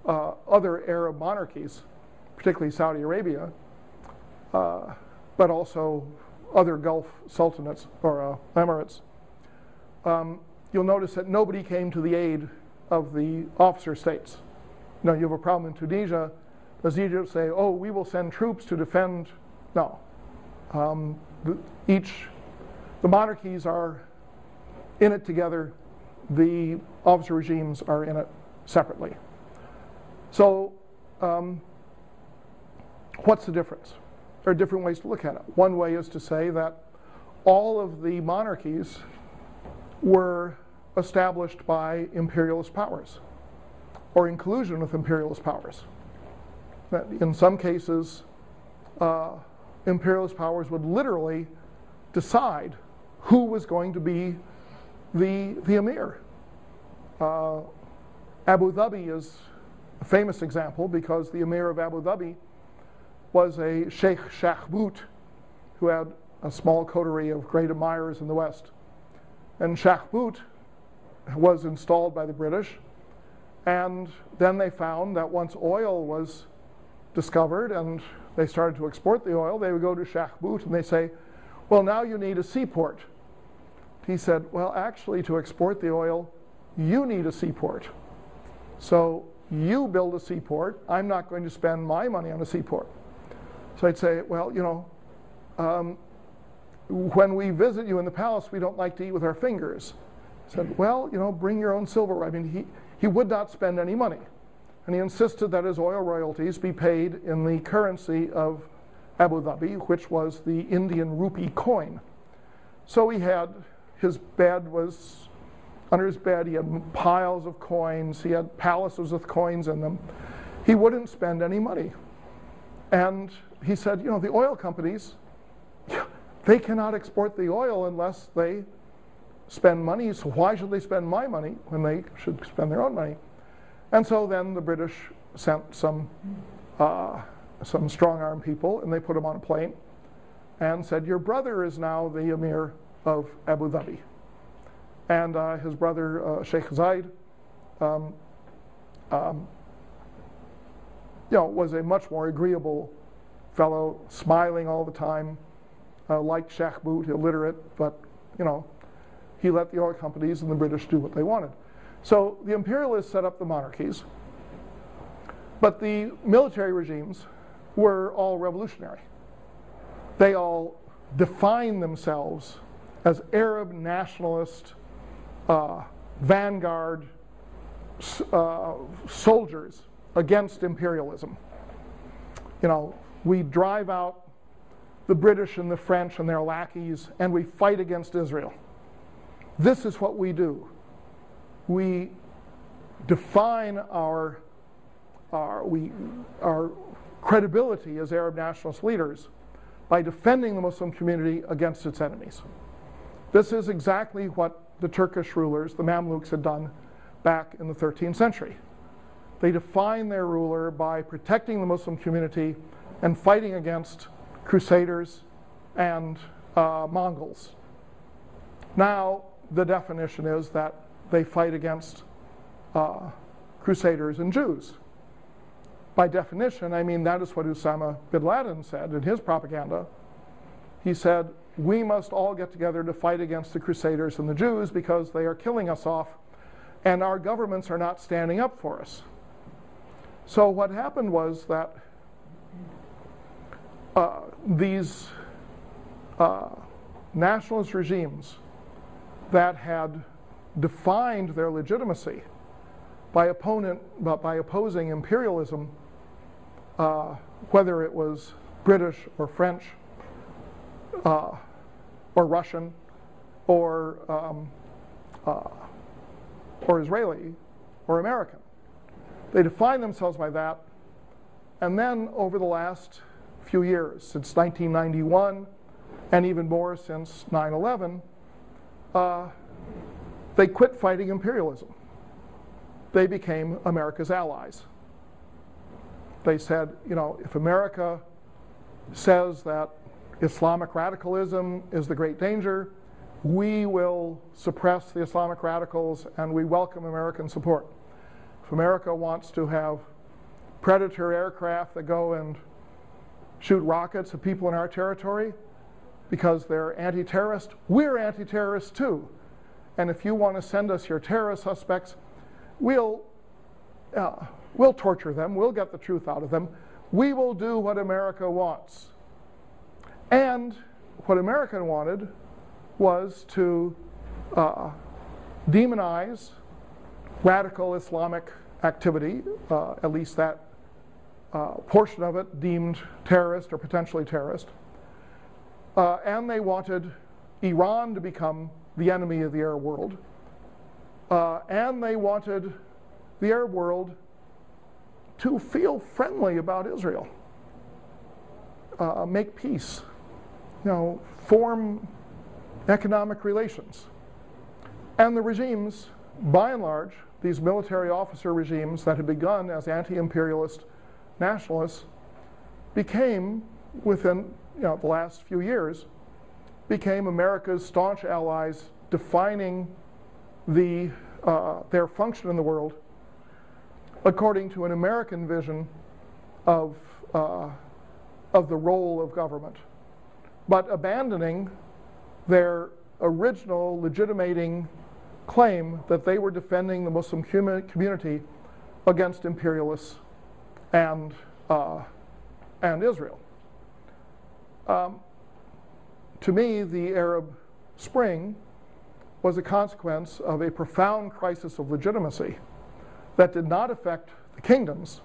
uh, other Arab monarchies, particularly Saudi Arabia, uh, but also other Gulf sultanates or uh, emirates. Um, you'll notice that nobody came to the aid of the officer states. Now, you have a problem in Tunisia. Does Egypt say, oh, we will send troops to defend no. Um, the, each, the monarchies are in it together, the officer regimes are in it separately. So, um, what's the difference? There are different ways to look at it. One way is to say that all of the monarchies were established by imperialist powers or in collusion with imperialist powers. That in some cases, uh, imperialist powers would literally decide who was going to be the, the emir. Uh, Abu Dhabi is a famous example because the emir of Abu Dhabi was a Sheikh Shakhbut who had a small coterie of great admirers in the West. And Shakhbut was installed by the British, and then they found that once oil was discovered and they started to export the oil, they would go to Shakhbut and they say, well, now you need a seaport. He said, well, actually, to export the oil, you need a seaport. So you build a seaport. I'm not going to spend my money on a seaport. So I'd say, well, you know, um, when we visit you in the palace, we don't like to eat with our fingers. Said, well, you know, bring your own silver. I mean, he, he would not spend any money and he insisted that his oil royalties be paid in the currency of Abu Dhabi, which was the Indian rupee coin. So he had, his bed was, under his bed, he had piles of coins, he had palaces with coins in them. He wouldn't spend any money. And he said, you know, the oil companies, they cannot export the oil unless they spend money. So why should they spend my money when they should spend their own money? And so then the British sent some uh, some strong arm people, and they put him on a plane and said, "Your brother is now the emir of Abu Dhabi." And uh, his brother uh, Sheikh Zayed, um, um, you know, was a much more agreeable fellow, smiling all the time, uh, like Shakhbut, illiterate, but you know, he let the oil companies and the British do what they wanted. So the imperialists set up the monarchies, but the military regimes were all revolutionary. They all defined themselves as Arab nationalist uh, vanguard uh, soldiers against imperialism. You know, we drive out the British and the French and their lackeys, and we fight against Israel. This is what we do. We define our, our, we, our credibility as Arab nationalist leaders by defending the Muslim community against its enemies. This is exactly what the Turkish rulers, the Mamluks, had done back in the 13th century. They defined their ruler by protecting the Muslim community and fighting against crusaders and uh, Mongols. Now, the definition is that they fight against uh, crusaders and Jews. By definition, I mean that is what Osama bin Laden said in his propaganda. He said, We must all get together to fight against the crusaders and the Jews because they are killing us off, and our governments are not standing up for us. So, what happened was that uh, these uh, nationalist regimes that had defined their legitimacy by opponent by opposing imperialism, uh, whether it was British or French uh, or Russian or um, uh, or Israeli or American. They defined themselves by that, and then over the last few years, since 1991, and even more since 9 11, uh, they quit fighting imperialism. They became America's allies. They said, you know, if America says that Islamic radicalism is the great danger, we will suppress the Islamic radicals and we welcome American support. If America wants to have predator aircraft that go and shoot rockets at people in our territory because they're anti terrorist, we're anti terrorist too. And if you want to send us your terrorist suspects, we'll, uh, we'll torture them, we'll get the truth out of them. We will do what America wants. And what America wanted was to uh, demonize radical Islamic activity, uh, at least that uh, portion of it deemed terrorist or potentially terrorist. Uh, and they wanted Iran to become the enemy of the Arab world. Uh, and they wanted the Arab world to feel friendly about Israel, uh, make peace, you know, form economic relations. And the regimes, by and large, these military officer regimes that had begun as anti imperialist nationalists became, within you know, the last few years, became America's staunch allies, defining the, uh, their function in the world according to an American vision of, uh, of the role of government, but abandoning their original legitimating claim that they were defending the Muslim community against imperialists and, uh, and Israel. Um, to me, the Arab Spring was a consequence of a profound crisis of legitimacy that did not affect the kingdoms,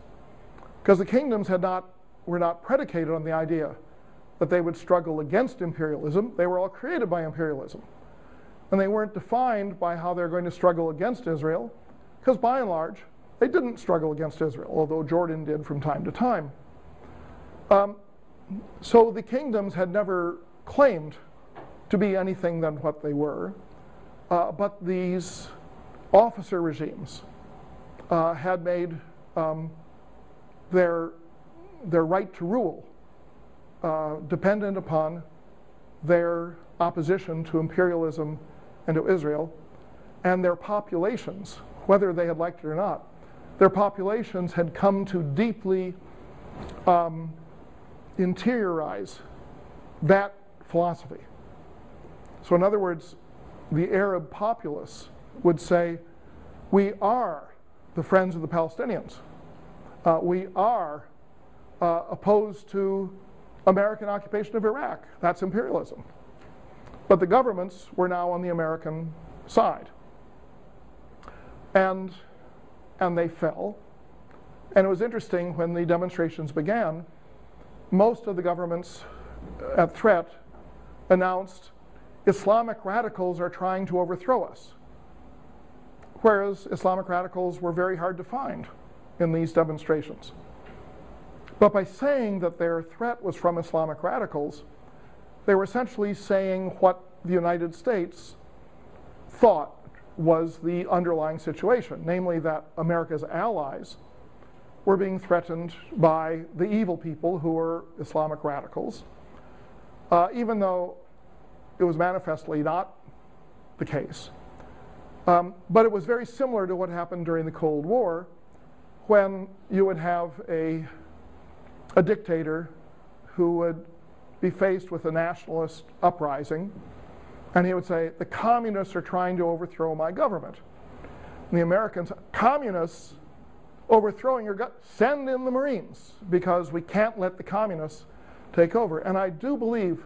because the kingdoms had not, were not predicated on the idea that they would struggle against imperialism. They were all created by imperialism. And they weren't defined by how they're going to struggle against Israel, because by and large, they didn't struggle against Israel, although Jordan did from time to time. Um, so the kingdoms had never claimed to be anything than what they were. Uh, but these officer regimes uh, had made um, their, their right to rule uh, dependent upon their opposition to imperialism and to Israel, and their populations, whether they had liked it or not, their populations had come to deeply um, interiorize that philosophy. So, in other words, the Arab populace would say, We are the friends of the Palestinians. Uh, we are uh, opposed to American occupation of Iraq. That's imperialism. But the governments were now on the American side. And, and they fell. And it was interesting when the demonstrations began, most of the governments at threat announced Islamic radicals are trying to overthrow us. Whereas Islamic radicals were very hard to find in these demonstrations. But by saying that their threat was from Islamic radicals, they were essentially saying what the United States thought was the underlying situation, namely that America's allies were being threatened by the evil people who were Islamic radicals, uh, even though it was manifestly not the case. Um, but it was very similar to what happened during the Cold War when you would have a, a dictator who would be faced with a nationalist uprising, and he would say, The communists are trying to overthrow my government. And the Americans, communists overthrowing your gut, send in the Marines because we can't let the communists take over. And I do believe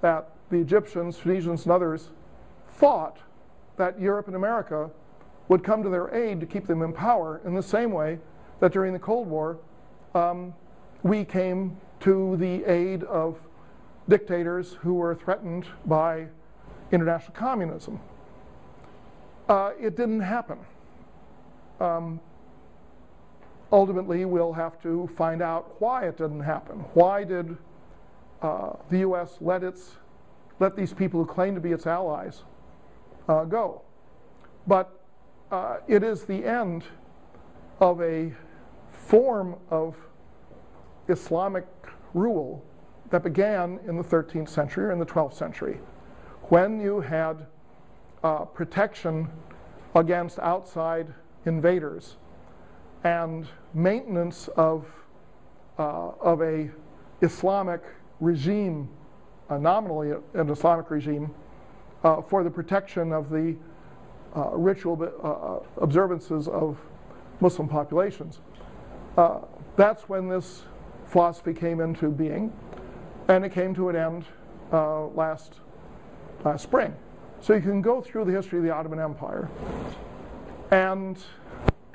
that the Egyptians, Tunisians, and others thought that Europe and America would come to their aid to keep them in power in the same way that during the Cold War um, we came to the aid of dictators who were threatened by international communism. Uh, it didn't happen. Um, ultimately, we'll have to find out why it didn't happen. Why did uh, the U.S. let its let these people who claim to be its allies uh, go? But uh, it is the end of a form of Islamic rule that began in the 13th century or in the 12th century, when you had uh, protection against outside invaders and maintenance of, uh, of a Islamic regime, uh, nominally an Islamic regime, uh, for the protection of the uh, ritual uh, observances of Muslim populations. that's when this philosophy came into being and it came to an end uh, last, last spring. So you can go through the history of the Ottoman Empire and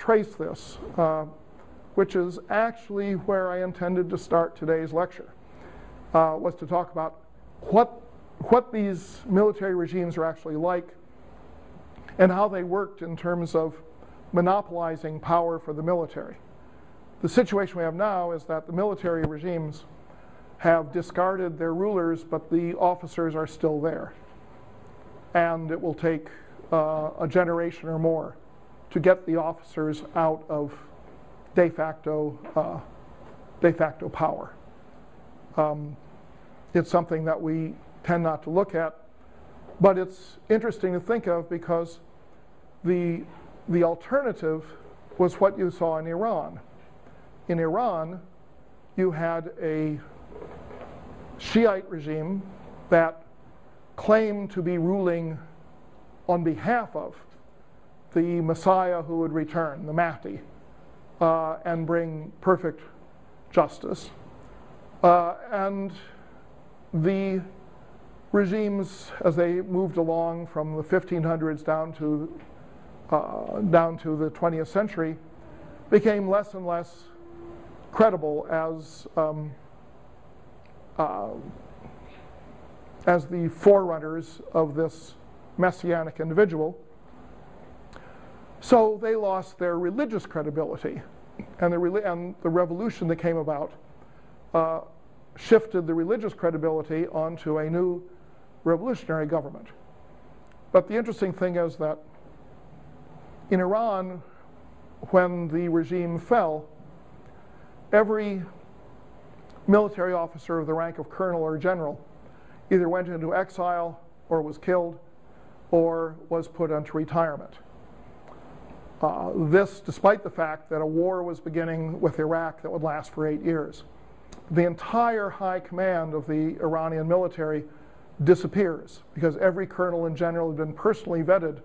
trace this, uh, which is actually where I intended to start today's lecture, uh, was to talk about what, what these military regimes are actually like and how they worked in terms of monopolizing power for the military. The situation we have now is that the military regimes have discarded their rulers, but the officers are still there. And it will take uh, a generation or more to get the officers out of de facto, uh, de facto power. Um, it's something that we tend not to look at, but it's interesting to think of because the, the alternative was what you saw in Iran. In Iran, you had a Shiite regime that claimed to be ruling on behalf of the Messiah who would return, the Mahdi, uh, and bring perfect justice. Uh, and the regimes, as they moved along from the 1500s down to, uh, down to the 20th century, became less and less credible as um, uh, as the forerunners of this messianic individual. So they lost their religious credibility, and the, and the revolution that came about uh, shifted the religious credibility onto a new revolutionary government. But the interesting thing is that in Iran, when the regime fell, every military officer of the rank of colonel or general either went into exile or was killed or was put into retirement. Uh, this, despite the fact that a war was beginning with Iraq that would last for eight years. The entire high command of the Iranian military disappears because every colonel and general had been personally vetted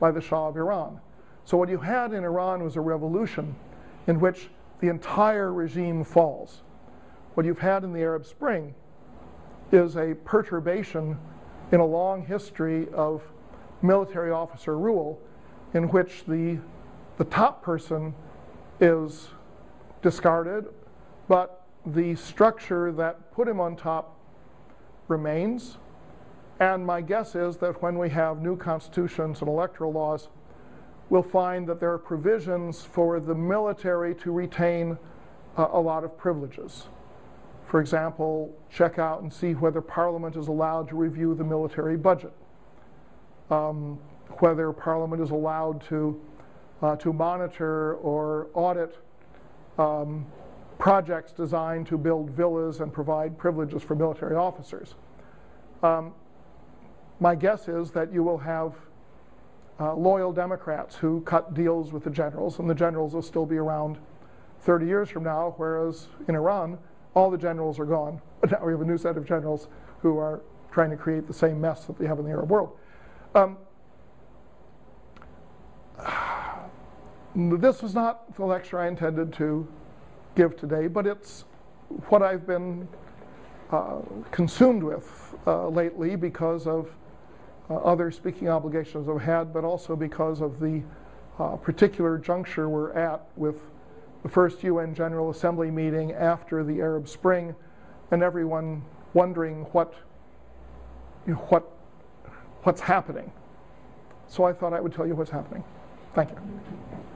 by the Shah of Iran. So, what you had in Iran was a revolution in which the entire regime falls. What you've had in the Arab Spring is a perturbation in a long history of military officer rule in which the, the top person is discarded, but the structure that put him on top remains. And my guess is that when we have new constitutions and electoral laws, we'll find that there are provisions for the military to retain uh, a lot of privileges. For example, check out and see whether Parliament is allowed to review the military budget, um, whether Parliament is allowed to, uh, to monitor or audit um, projects designed to build villas and provide privileges for military officers. Um, my guess is that you will have uh, loyal Democrats who cut deals with the generals, and the generals will still be around 30 years from now, whereas in Iran, all the generals are gone. <laughs> But now we have a new set of generals who are trying to create the same mess that they have in the Arab world. Um, <sighs> this was not the lecture I intended to give today, but it's what I've been uh, consumed with uh, lately because of uh, other speaking obligations I've had, but also because of the uh, particular juncture we're at with the first UN General Assembly meeting after the Arab Spring, and everyone wondering what, you know, what, what's happening. So I thought I would tell you what's happening. Thank you.